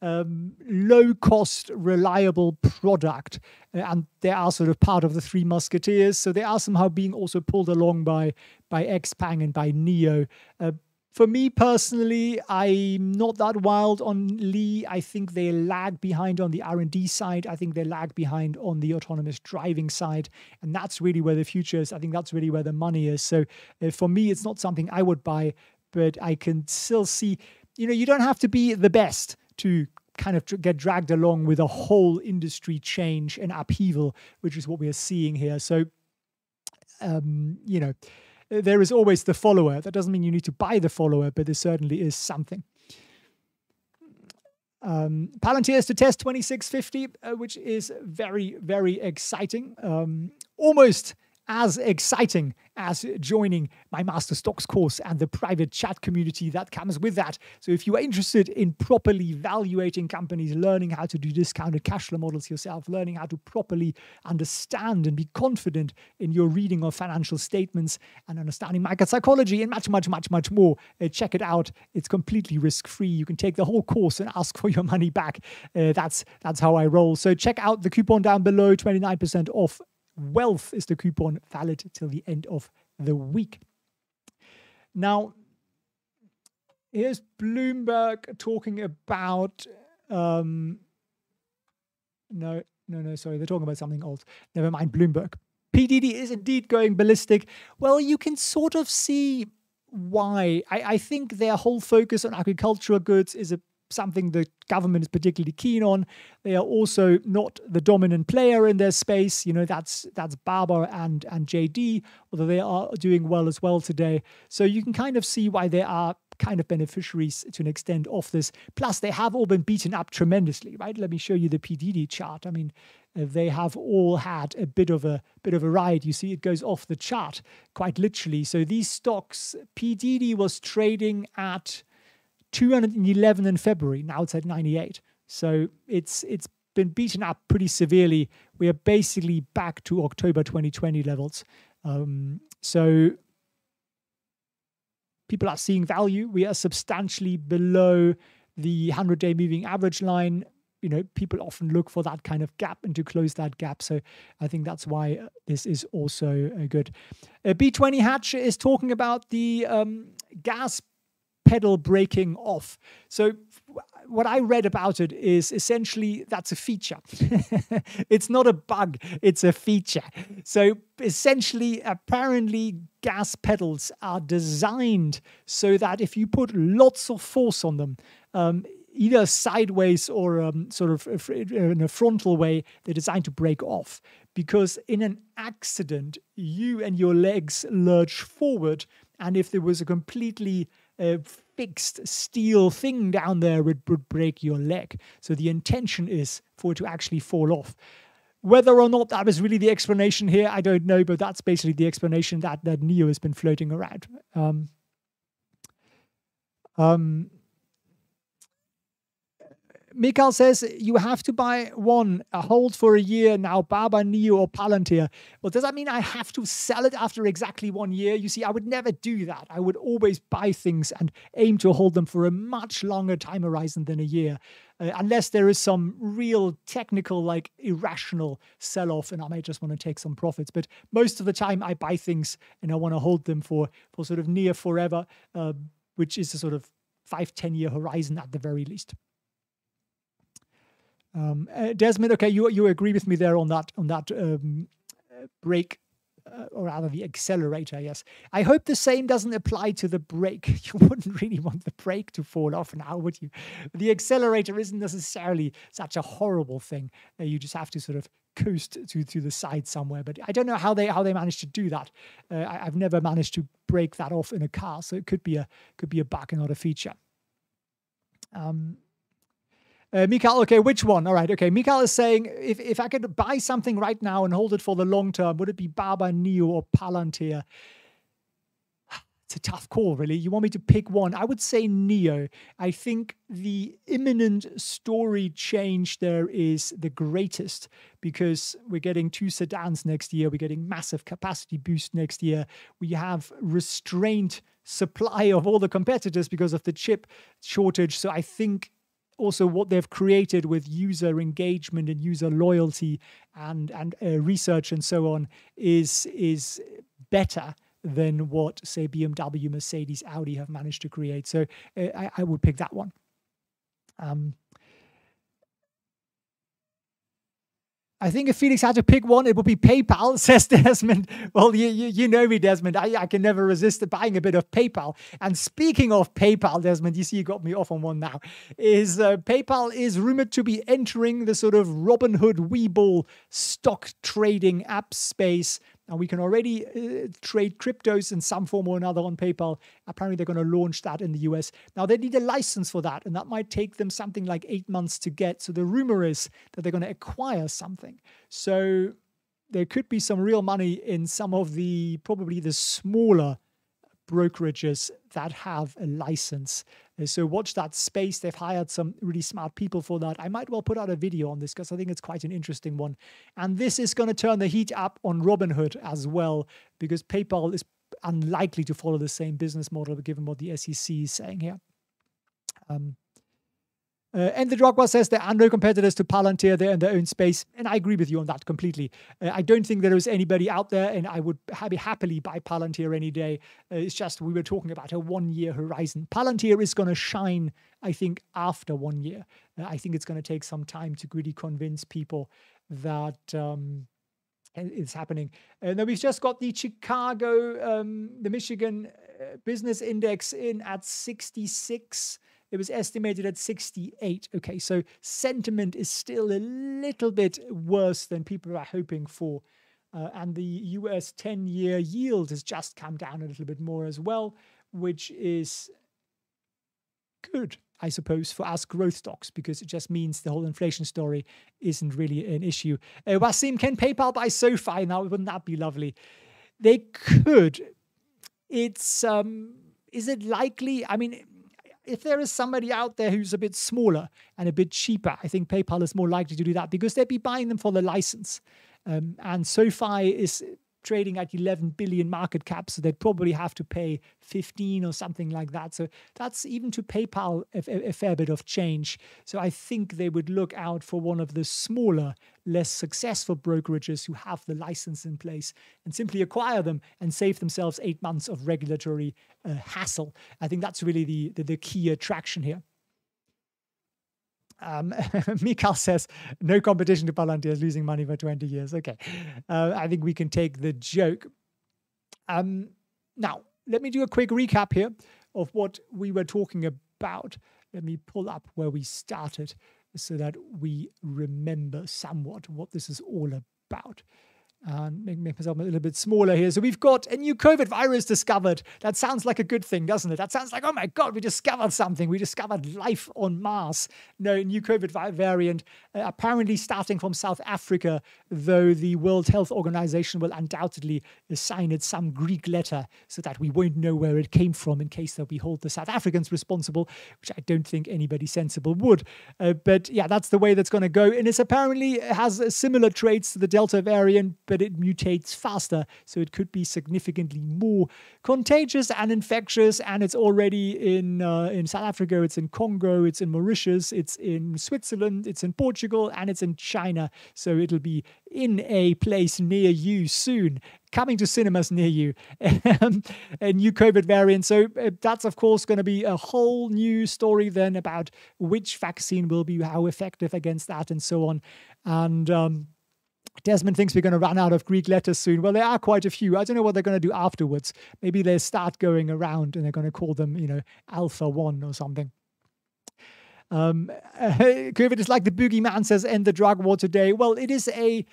um, low cost, reliable product. Uh, and they are sort of part of the Three Musketeers. So they are somehow being also pulled along by, by Xpeng and by NIO. Uh, for me personally, I'm not that wild on Li. I think they lag behind on the R&D side. I think they lag behind on the autonomous driving side, and that's really where the future is. I think that's really where the money is. So uh, for me, it's not something I would buy, but I can still see. You know, you don't have to be the best to kind of get dragged along with a whole industry change and upheaval, which is what we are seeing here. So, um, you know there is always the follower. That doesn't mean you need to buy the follower, but there certainly is something. Um, Palantir is to test 2650, uh, which is very, very exciting. Um, almost as exciting as joining my Master Stocks course and the private chat community that comes with that. So, if you are interested in properly valuating companies, learning how to do discounted cash flow models yourself, learning how to properly understand and be confident in your reading of financial statements and understanding market psychology and much, much, much, much more, uh, check it out. It's completely risk free. You can take the whole course and ask for your money back. Uh, that's that's how I roll. So check out the coupon down below, 29% off Wealth is the coupon valid till the end of the week. Now, here's Bloomberg talking about. Um, no, no, no, sorry, they're talking about something else. Never mind, Bloomberg. PDD is indeed going ballistic. Well, you can sort of see why. I, I think their whole focus on agricultural goods is a something the government is particularly keen on. They are also not the dominant player in their space. You know, that's that's Baba and and JD, although they are doing well as well today. So you can kind of see why they are kind of beneficiaries to an extent of this. Plus, they have all been beaten up tremendously, right? Let me show you the PDD chart. I mean, uh, they have all had a bit of a bit of a ride. You see, it goes off the chart quite literally. So these stocks, PDD was trading at 211 in February. Now it's at 98. So it's it's been beaten up pretty severely. We are basically back to October 2020 levels. Um, so people are seeing value. We are substantially below the 100 day moving average line you know people often look for that kind of gap and to close that gap so i think that's why uh, this is also uh, good uh, b20 hatch is talking about the um, gas pedal breaking off so what I read about it is essentially that's a feature. it's not a bug, it's a feature. So essentially, apparently, gas pedals are designed so that if you put lots of force on them, um, either sideways or um, sort of uh, in a frontal way, they're designed to break off. Because in an accident, you and your legs lurch forward. And if there was a completely uh, fixed steel thing down there, it would break your leg. So the intention is for it to actually fall off. Whether or not that was really the explanation here, I don't know, but that's basically the explanation that, that NIO has been floating around. Um, um, Mikhail says you have to buy one, a hold for a year now, Baba, NIO, or Palantir. Well, does that mean I have to sell it after exactly one year? You see, I would never do that. I would always buy things and aim to hold them for a much longer time horizon than a year. Uh, unless there is some real technical, like irrational sell off, and I may just want to take some profits. But most of the time, I buy things and I want to hold them for, for sort of near forever, uh, which is a sort of five, 10 year horizon at the very least. Um, uh, Desmond, okay, you you agree with me there on that on that um, uh, brake, uh, or rather the accelerator. Yes, I hope the same doesn't apply to the brake. You wouldn't really want the brake to fall off now, would you? The accelerator isn't necessarily such a horrible thing. Uh, you just have to sort of coast to to the side somewhere. But I don't know how they how they managed to do that. Uh, I, have never managed to break that off in a car, so it could be a could be a bug and not a feature. Um, uh, Mikhail, okay, which one? All right, okay. Mikhail is saying if, if I could buy something right now and hold it for the long term, would it be Baba, NIO, or Palantir? It's a tough call, really. You want me to pick one? I would say NIO. I think the imminent story change there is the greatest because we're getting two sedans next year. We're getting massive capacity boost next year. We have restrained supply of all the competitors because of the chip shortage. So I think also what they've created with user engagement and user loyalty and and uh, research and so on is is better than what say BMW, Mercedes, Audi have managed to create. So uh, I, I, would pick that one. Um, I think if Felix had to pick one, it would be PayPal, says Desmond. Well, you, you, you know me, Desmond. I, I can never resist buying a bit of PayPal. And speaking of PayPal, Desmond, you see you got me off on one now. Is uh, PayPal is rumored to be entering the sort of Robinhood Webull stock trading app space and we can already uh, trade cryptos in some form or another on PayPal. Apparently, they're going to launch that in the US. Now, they need a license for that, and that might take them something like eight months to get. So, the rumor is that they're going to acquire something. So, there could be some real money in some of the probably the smaller brokerages that have a license. So watch that space. They've hired some really smart people for that. I might well put out a video on this because I think it's quite an interesting one. And this is going to turn the heat up on Robinhood as well because PayPal is unlikely to follow the same business model given what the SEC is saying here. Um, uh, and the Drogba says there are no competitors to Palantir. They're in their own space. And I agree with you on that completely. Uh, I don't think there is anybody out there, and I would be happily buy Palantir any day. Uh, it's just we were talking about a one year horizon. Palantir is going to shine, I think, after one year. Uh, I think it's going to take some time to really convince people that. Um, it's happening. And then we've just got the Chicago, um, the Michigan uh, Business Index in at 66. It was estimated at 68. Okay, so sentiment is still a little bit worse than people are hoping for. Uh, and the US 10 year yield has just come down a little bit more as well, which is good, I suppose, for us growth stocks because it just means the whole inflation story isn't really an issue. Uh, Wasim, can PayPal buy SoFi now? Wouldn't that be lovely? They could. It's um, is it likely? I mean, if there is somebody out there who's a bit smaller and a bit cheaper, I think PayPal is more likely to do that because they'd be buying them for the license. Um, and SoFi is trading at 11 billion market cap, so they'd probably have to pay 15 or something like that. So that's even to PayPal a, a, fair bit of change. So I think they would look out for one of the smaller, less successful brokerages who have the license in place and simply acquire them and save themselves eight months of regulatory uh, hassle. I think that's really the, the, the key attraction here. Um, Mikhail says, no competition to Palantir is losing money for 20 years. Okay. Uh, I think we can take the joke. Um, now, let me do a quick recap here of what we were talking about. Let me pull up where we started so that we remember somewhat what this is all about and make, make myself a little bit smaller here. So we've got a new COVID virus discovered. That sounds like a good thing, doesn't it? That sounds like, oh my God, we discovered something. We discovered life on Mars. No, new COVID variant, uh, apparently starting from South Africa, though the World Health Organization will undoubtedly assign it some Greek letter so that we won't know where it came from in case that we hold the South Africans responsible, which I don't think anybody sensible would. Uh, but yeah, that's the way that's going to go. And it's apparently has similar traits to the Delta variant but it mutates faster. So it could be significantly more contagious and infectious. And it's already in uh, in South Africa, it's in Congo, it's in Mauritius, it's in Switzerland, it's in Portugal, and it's in China. So it'll be in a place near you soon coming to cinemas near you. a new COVID variant. So uh, that's, of course, going to be a whole new story then about which vaccine will be how effective against that and so on. And um, Desmond thinks we're going to run out of Greek letters soon. Well, there are quite a few. I don't know what they're going to do afterwards. Maybe they start going around and they're going to call them, you know, Alpha One or something. Um, COVID is like the boogeyman says, end the drug war today. Well, it is a.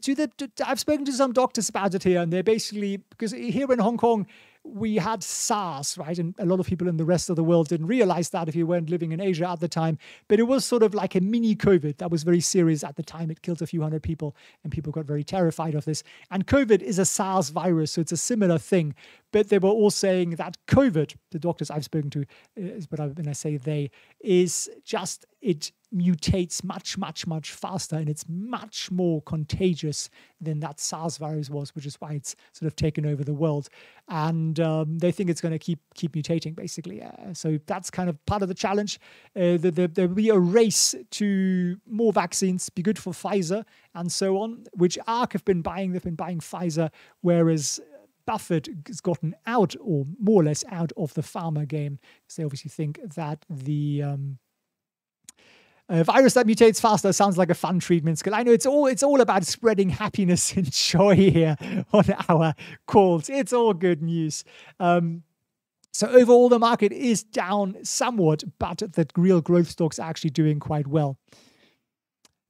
To the, to, I've spoken to some doctors about it here, and they're basically because here in Hong Kong, we had SARS, right? And a lot of people in the rest of the world didn't realize that if you weren't living in Asia at the time. But it was sort of like a mini COVID that was very serious at the time. It killed a few hundred people, and people got very terrified of this. And COVID is a SARS virus, so it's a similar thing. But they were all saying that COVID, the doctors I've spoken to, uh, but when I say they, is just it mutates much, much, much faster and it's much more contagious than that SARS virus was, which is why it's sort of taken over the world. And um, they think it's going to keep keep mutating, basically. Uh, so that's kind of part of the challenge. Uh, the, the, there will be a race to more vaccines, be good for Pfizer and so on, which ARK have been buying. They've been buying Pfizer, whereas Buffett has gotten out, or more or less out of the pharma game, because they obviously think that the um, a virus that mutates faster sounds like a fun treatment skill. I know it's all it's all about spreading happiness and joy here on our calls. It's all good news. Um, so overall, the market is down somewhat, but the real growth stocks are actually doing quite well.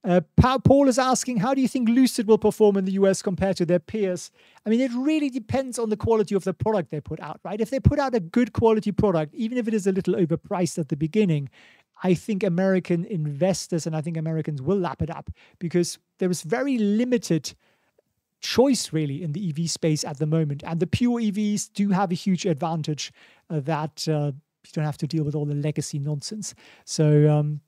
Uh, Paul is asking, how do you think Lucid will perform in the US compared to their peers? I mean, it really depends on the quality of the product they put out, right? If they put out a good quality product, even if it is a little overpriced at the beginning, I think American investors and I think Americans will lap it up because there is very limited choice really in the EV space at the moment. And the pure EVs do have a huge advantage uh, that uh, you don't have to deal with all the legacy nonsense. So, um,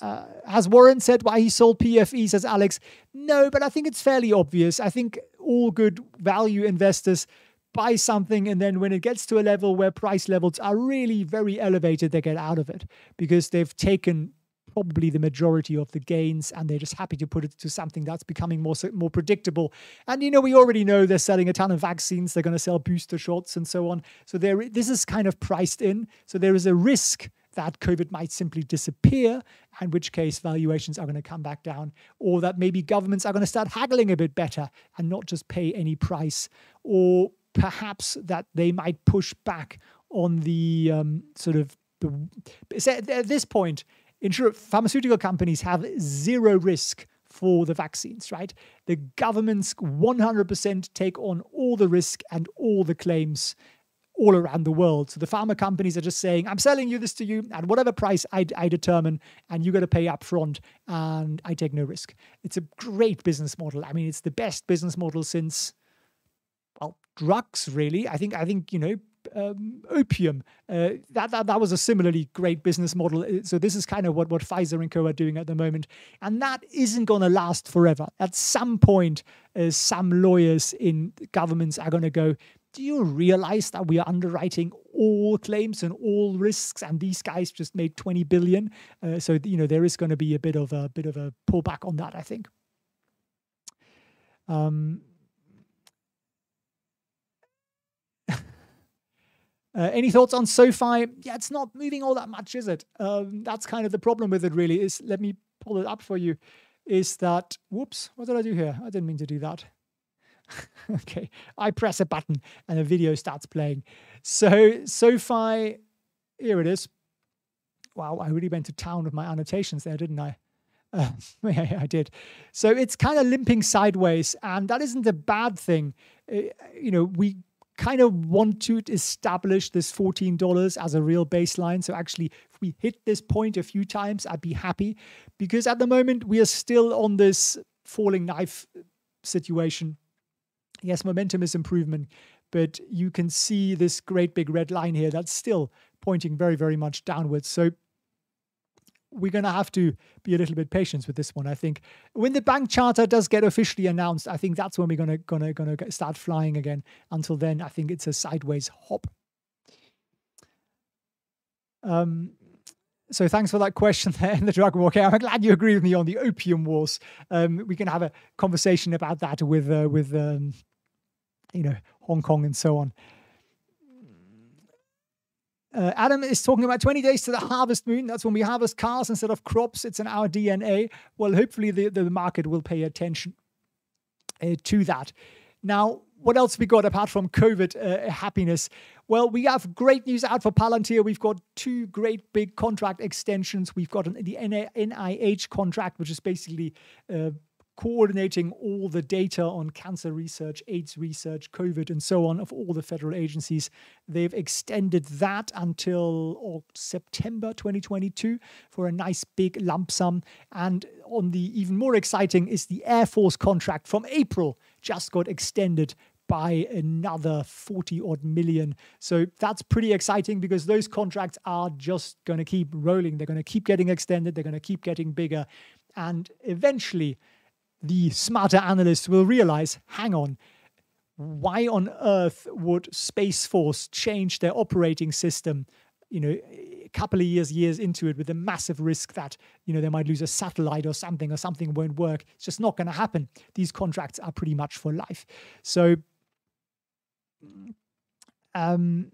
uh, has Warren said why he sold PFE? Says Alex. No, but I think it's fairly obvious. I think all good value investors buy something and then when it gets to a level where price levels are really very elevated they get out of it because they've taken probably the majority of the gains and they're just happy to put it to something that's becoming more more predictable. And you know we already know they're selling a ton of vaccines they're going to sell booster shots and so on. So there this is kind of priced in. So there is a risk that COVID might simply disappear, in which case valuations are going to come back down, or that maybe governments are going to start haggling a bit better and not just pay any price, or perhaps that they might push back on the um, sort of the, at this point, insur- pharmaceutical companies have zero risk for the vaccines, right? The governments 100% take on all the risk and all the claims all around the world. So the pharma companies are just saying, I'm selling you this to you at whatever price I, I determine, and you got to pay up front, and I take no risk. It's a great business model. I mean, it's the best business model since drugs really. I think I think you know um, opium. Uh, that, that that was a similarly great business model. Uh, so this is kind of what what Pfizer and Co are doing at the moment, and that isn't going to last forever. At some point, uh, some lawyers in governments are going to go. Do you realize that we are underwriting all claims and all risks, and these guys just made 20 billion? Uh, so you know there is going to be a bit of a bit of a pullback on that, I think. Um, Uh, any thoughts on SoFi? Yeah, it's not moving all that much, is it? Um, that's kind of the problem with it, really. Is let me pull it up for you. Is that whoops? What did I do here? I didn't mean to do that. okay, I press a button and a video starts playing. So SoFi, here it is. Wow, I really went to town with my annotations there, didn't I? Uh, yeah, I did. So it's kind of limping sideways, and that isn't a bad thing. Uh, you know, we kind of want to establish this $14 as a real baseline. So actually, if we hit this point a few times, I'd be happy because at the moment we are still on this falling knife situation. Yes, momentum is improvement, but you can see this great big red line here that's still pointing very, very much downwards. So we're going to have to be a little bit patient with this one. I think when the bank charter does get officially announced, I think that's when we're going to going to going to start flying again. Until then, I think it's a sideways hop. Um, so thanks for that question there in the drug war. Okay, I'm glad you agree with me on the opium wars. Um, we can have a conversation about that with uh, with um, you know Hong Kong and so on. Uh, Adam is talking about 20 days to the harvest moon. That's when we harvest cars instead of crops. It's in our DNA. Well, hopefully the, the market will pay attention uh, to that. Now, what else we got apart from COVID uh, happiness? Well, we have great news out for Palantir. We've got two great big contract extensions. We've got an, the NIH contract, which is basically uh, coordinating all the data on cancer research, AIDS research, COVID, and so on of all the federal agencies. They've extended that until September 2022 for a nice big lump sum. And on the even more exciting is the Air Force contract from April just got extended by another 40 odd million. So that's pretty exciting because those contracts are just going to keep rolling. They're going to keep getting extended. They're going to keep getting bigger. And eventually, the smarter analysts will realize hang on, why on earth would Space Force change their operating system? You know, a couple of years, years into it, with a massive risk that you know they might lose a satellite or something, or something won't work. It's just not going to happen. These contracts are pretty much for life. So, um,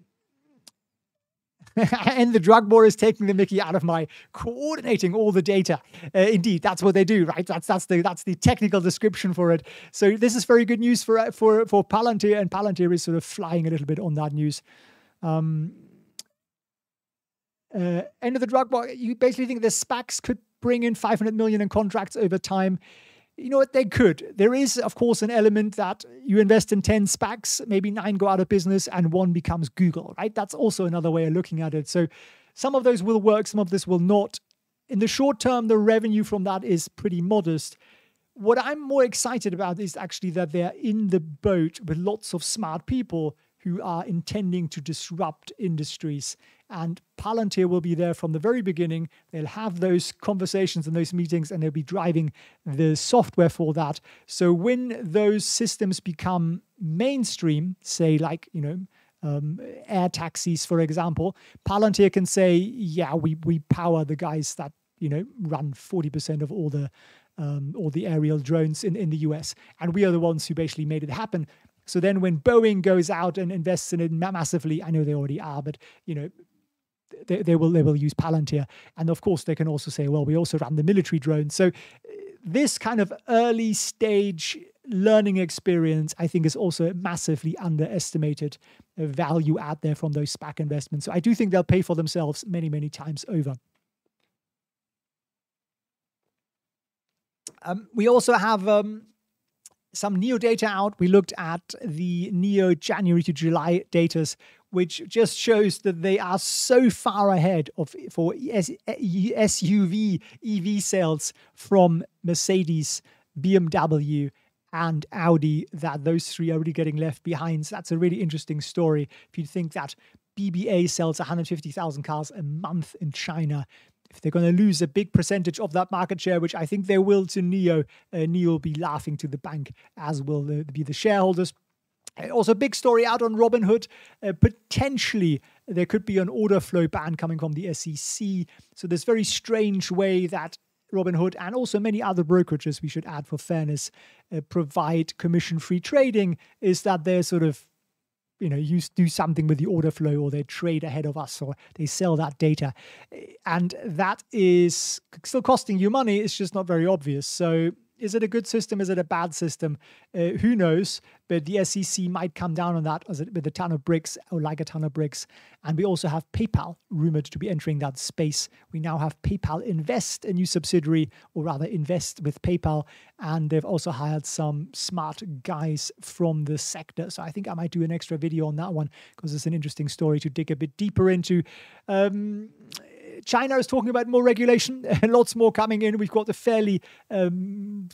and the drug war is taking the mickey out of my coordinating all the data. Uh, indeed, that's what they do, right? That's that's the that's the technical description for it. So this is very good news for uh, for for Palantir, and Palantir is sort of flying a little bit on that news. Um, uh, end of the drug war. You basically think the SPACs could bring in 500 million in contracts over time you know what? They could. There is of course an element that you invest in 10 SPACs maybe nine go out of business and one becomes google right? That's also another way of looking at it. So some of those will work some of this will not. In the short term the revenue from that is pretty modest. What i'm more excited about is actually that they're in the boat with lots of smart people who are intending to disrupt industries. And Palantir will be there from the very beginning. They'll have those conversations and those meetings, and they'll be driving the software for that. So when those systems become mainstream, say, like, you know, um, air taxis, for example, Palantir can say, yeah, we, we power the guys that, you know, run 40% of all the um, all the aerial drones in, in the US. And we are the ones who basically made it happen. So then when Boeing goes out and invests in it massively, I know they already are, but you know, they, they will they will use Palantir. And of course they can also say, well, we also ran the military drones. So this kind of early stage learning experience, I think, is also massively underestimated value out there from those SPAC investments. So I do think they'll pay for themselves many, many times over. Um, we also have um, some NIO data out. We looked at the NIO January to July data, which just shows that they are so far ahead of for SUV EV sales from Mercedes, BMW, and Audi, that those three are really getting left behind. So that's a really interesting story. If you think that BBA sells 150,000 cars a month in China, if they're going to lose a big percentage of that market share, which I think they will to NIO, uh, NIO will be laughing to the bank, as will the, be the shareholders. Uh, also, big story out on Robinhood. Uh, potentially, there could be an order flow ban coming from the SEC. So, this very strange way that Robinhood and also many other brokerages, we should add for fairness, uh, provide commission free trading is that they're sort of you know you do something with the order flow or they trade ahead of us or they sell that data and that is still costing you money it's just not very obvious so is it a good system? Is it a bad system? Uh, who knows? But the SEC might come down on that with a ton of bricks or like a ton of bricks. And we also have PayPal rumored to be entering that space. We now have PayPal Invest, a new subsidiary, or rather invest with PayPal. And they've also hired some smart guys from the sector. So I think I might do an extra video on that one because it's an interesting story to dig a bit deeper into. Um, China is talking about more regulation, and lots more coming in. We've got a fairly um,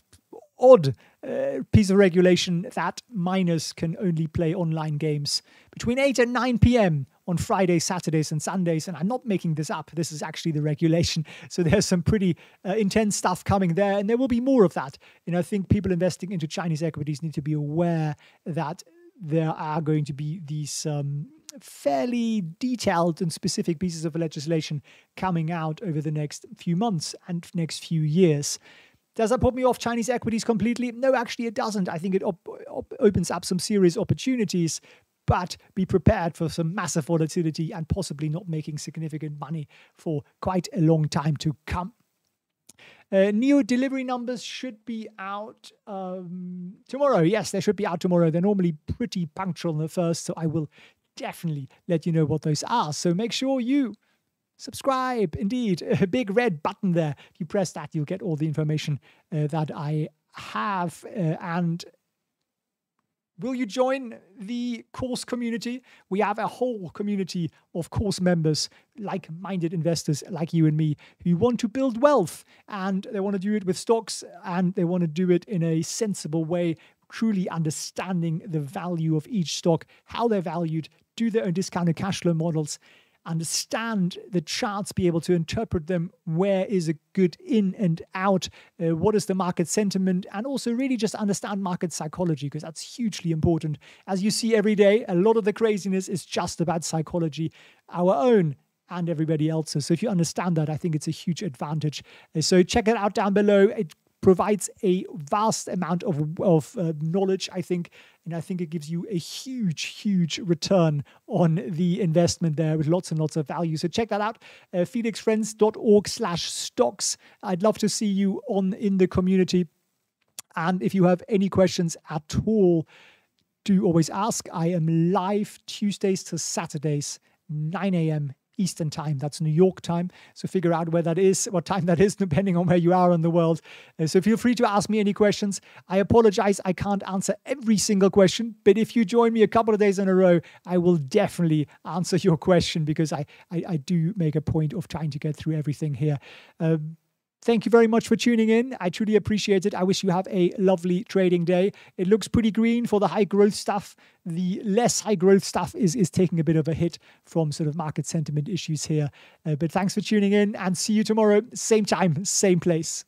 odd uh, piece of regulation that minors can only play online games between 8 and 9 p.m. on Fridays, Saturdays, and Sundays. And I'm not making this up. This is actually the regulation. So there's some pretty uh, intense stuff coming there. And there will be more of that. And I think people investing into Chinese equities need to be aware that there are going to be these. Um, fairly detailed and specific pieces of legislation coming out over the next few months and next few years. Does that put me off Chinese equities completely? No, actually, it doesn't. I think it op- op- opens up some serious opportunities, but be prepared for some massive volatility and possibly not making significant money for quite a long time to come. Uh, NIO delivery numbers should be out um, tomorrow. Yes, they should be out tomorrow. They're normally pretty punctual in the first, so I will definitely let you know what those are. So make sure you subscribe. Indeed, a big red button there. If you press that, you'll get all the information uh, that I have. Uh, and will you join the course community? We have a whole community of course members, like minded investors like you and me, who want to build wealth and they want to do it with stocks and they want to do it in a sensible way truly understanding the value of each stock, how they're valued, do their own discounted cash flow models, understand the charts, be able to interpret them, where is a good in and out, uh, what is the market sentiment, and also really just understand market psychology, because that's hugely important. As you see every day, a lot of the craziness is just about psychology, our own and everybody else's. So if you understand that, I think it's a huge advantage. Uh, so check it out down below. It provides a vast amount of, of uh, knowledge, I think. And I think it gives you a huge, huge return on the investment there with lots and lots of value. So check that out, uh, felixfriends.org slash stocks. I'd love to see you on in the community. And if you have any questions at all, do always ask. I am live Tuesdays to Saturdays, 9 a.m. Eastern time. That's New York time. So figure out where that is, what time that is, depending on where you are in the world. Uh, so feel free to ask me any questions. I apologize, I can't answer every single question, but if you join me a couple of days in a row, I will definitely answer your question because I, I, I do make a point of trying to get through everything here. Um, Thank you very much for tuning in. I truly appreciate it. I wish you have a lovely trading day. It looks pretty green for the high growth stuff. The less high growth stuff is, is taking a bit of a hit from sort of market sentiment issues here. Uh, but thanks for tuning in and see you tomorrow, same time, same place.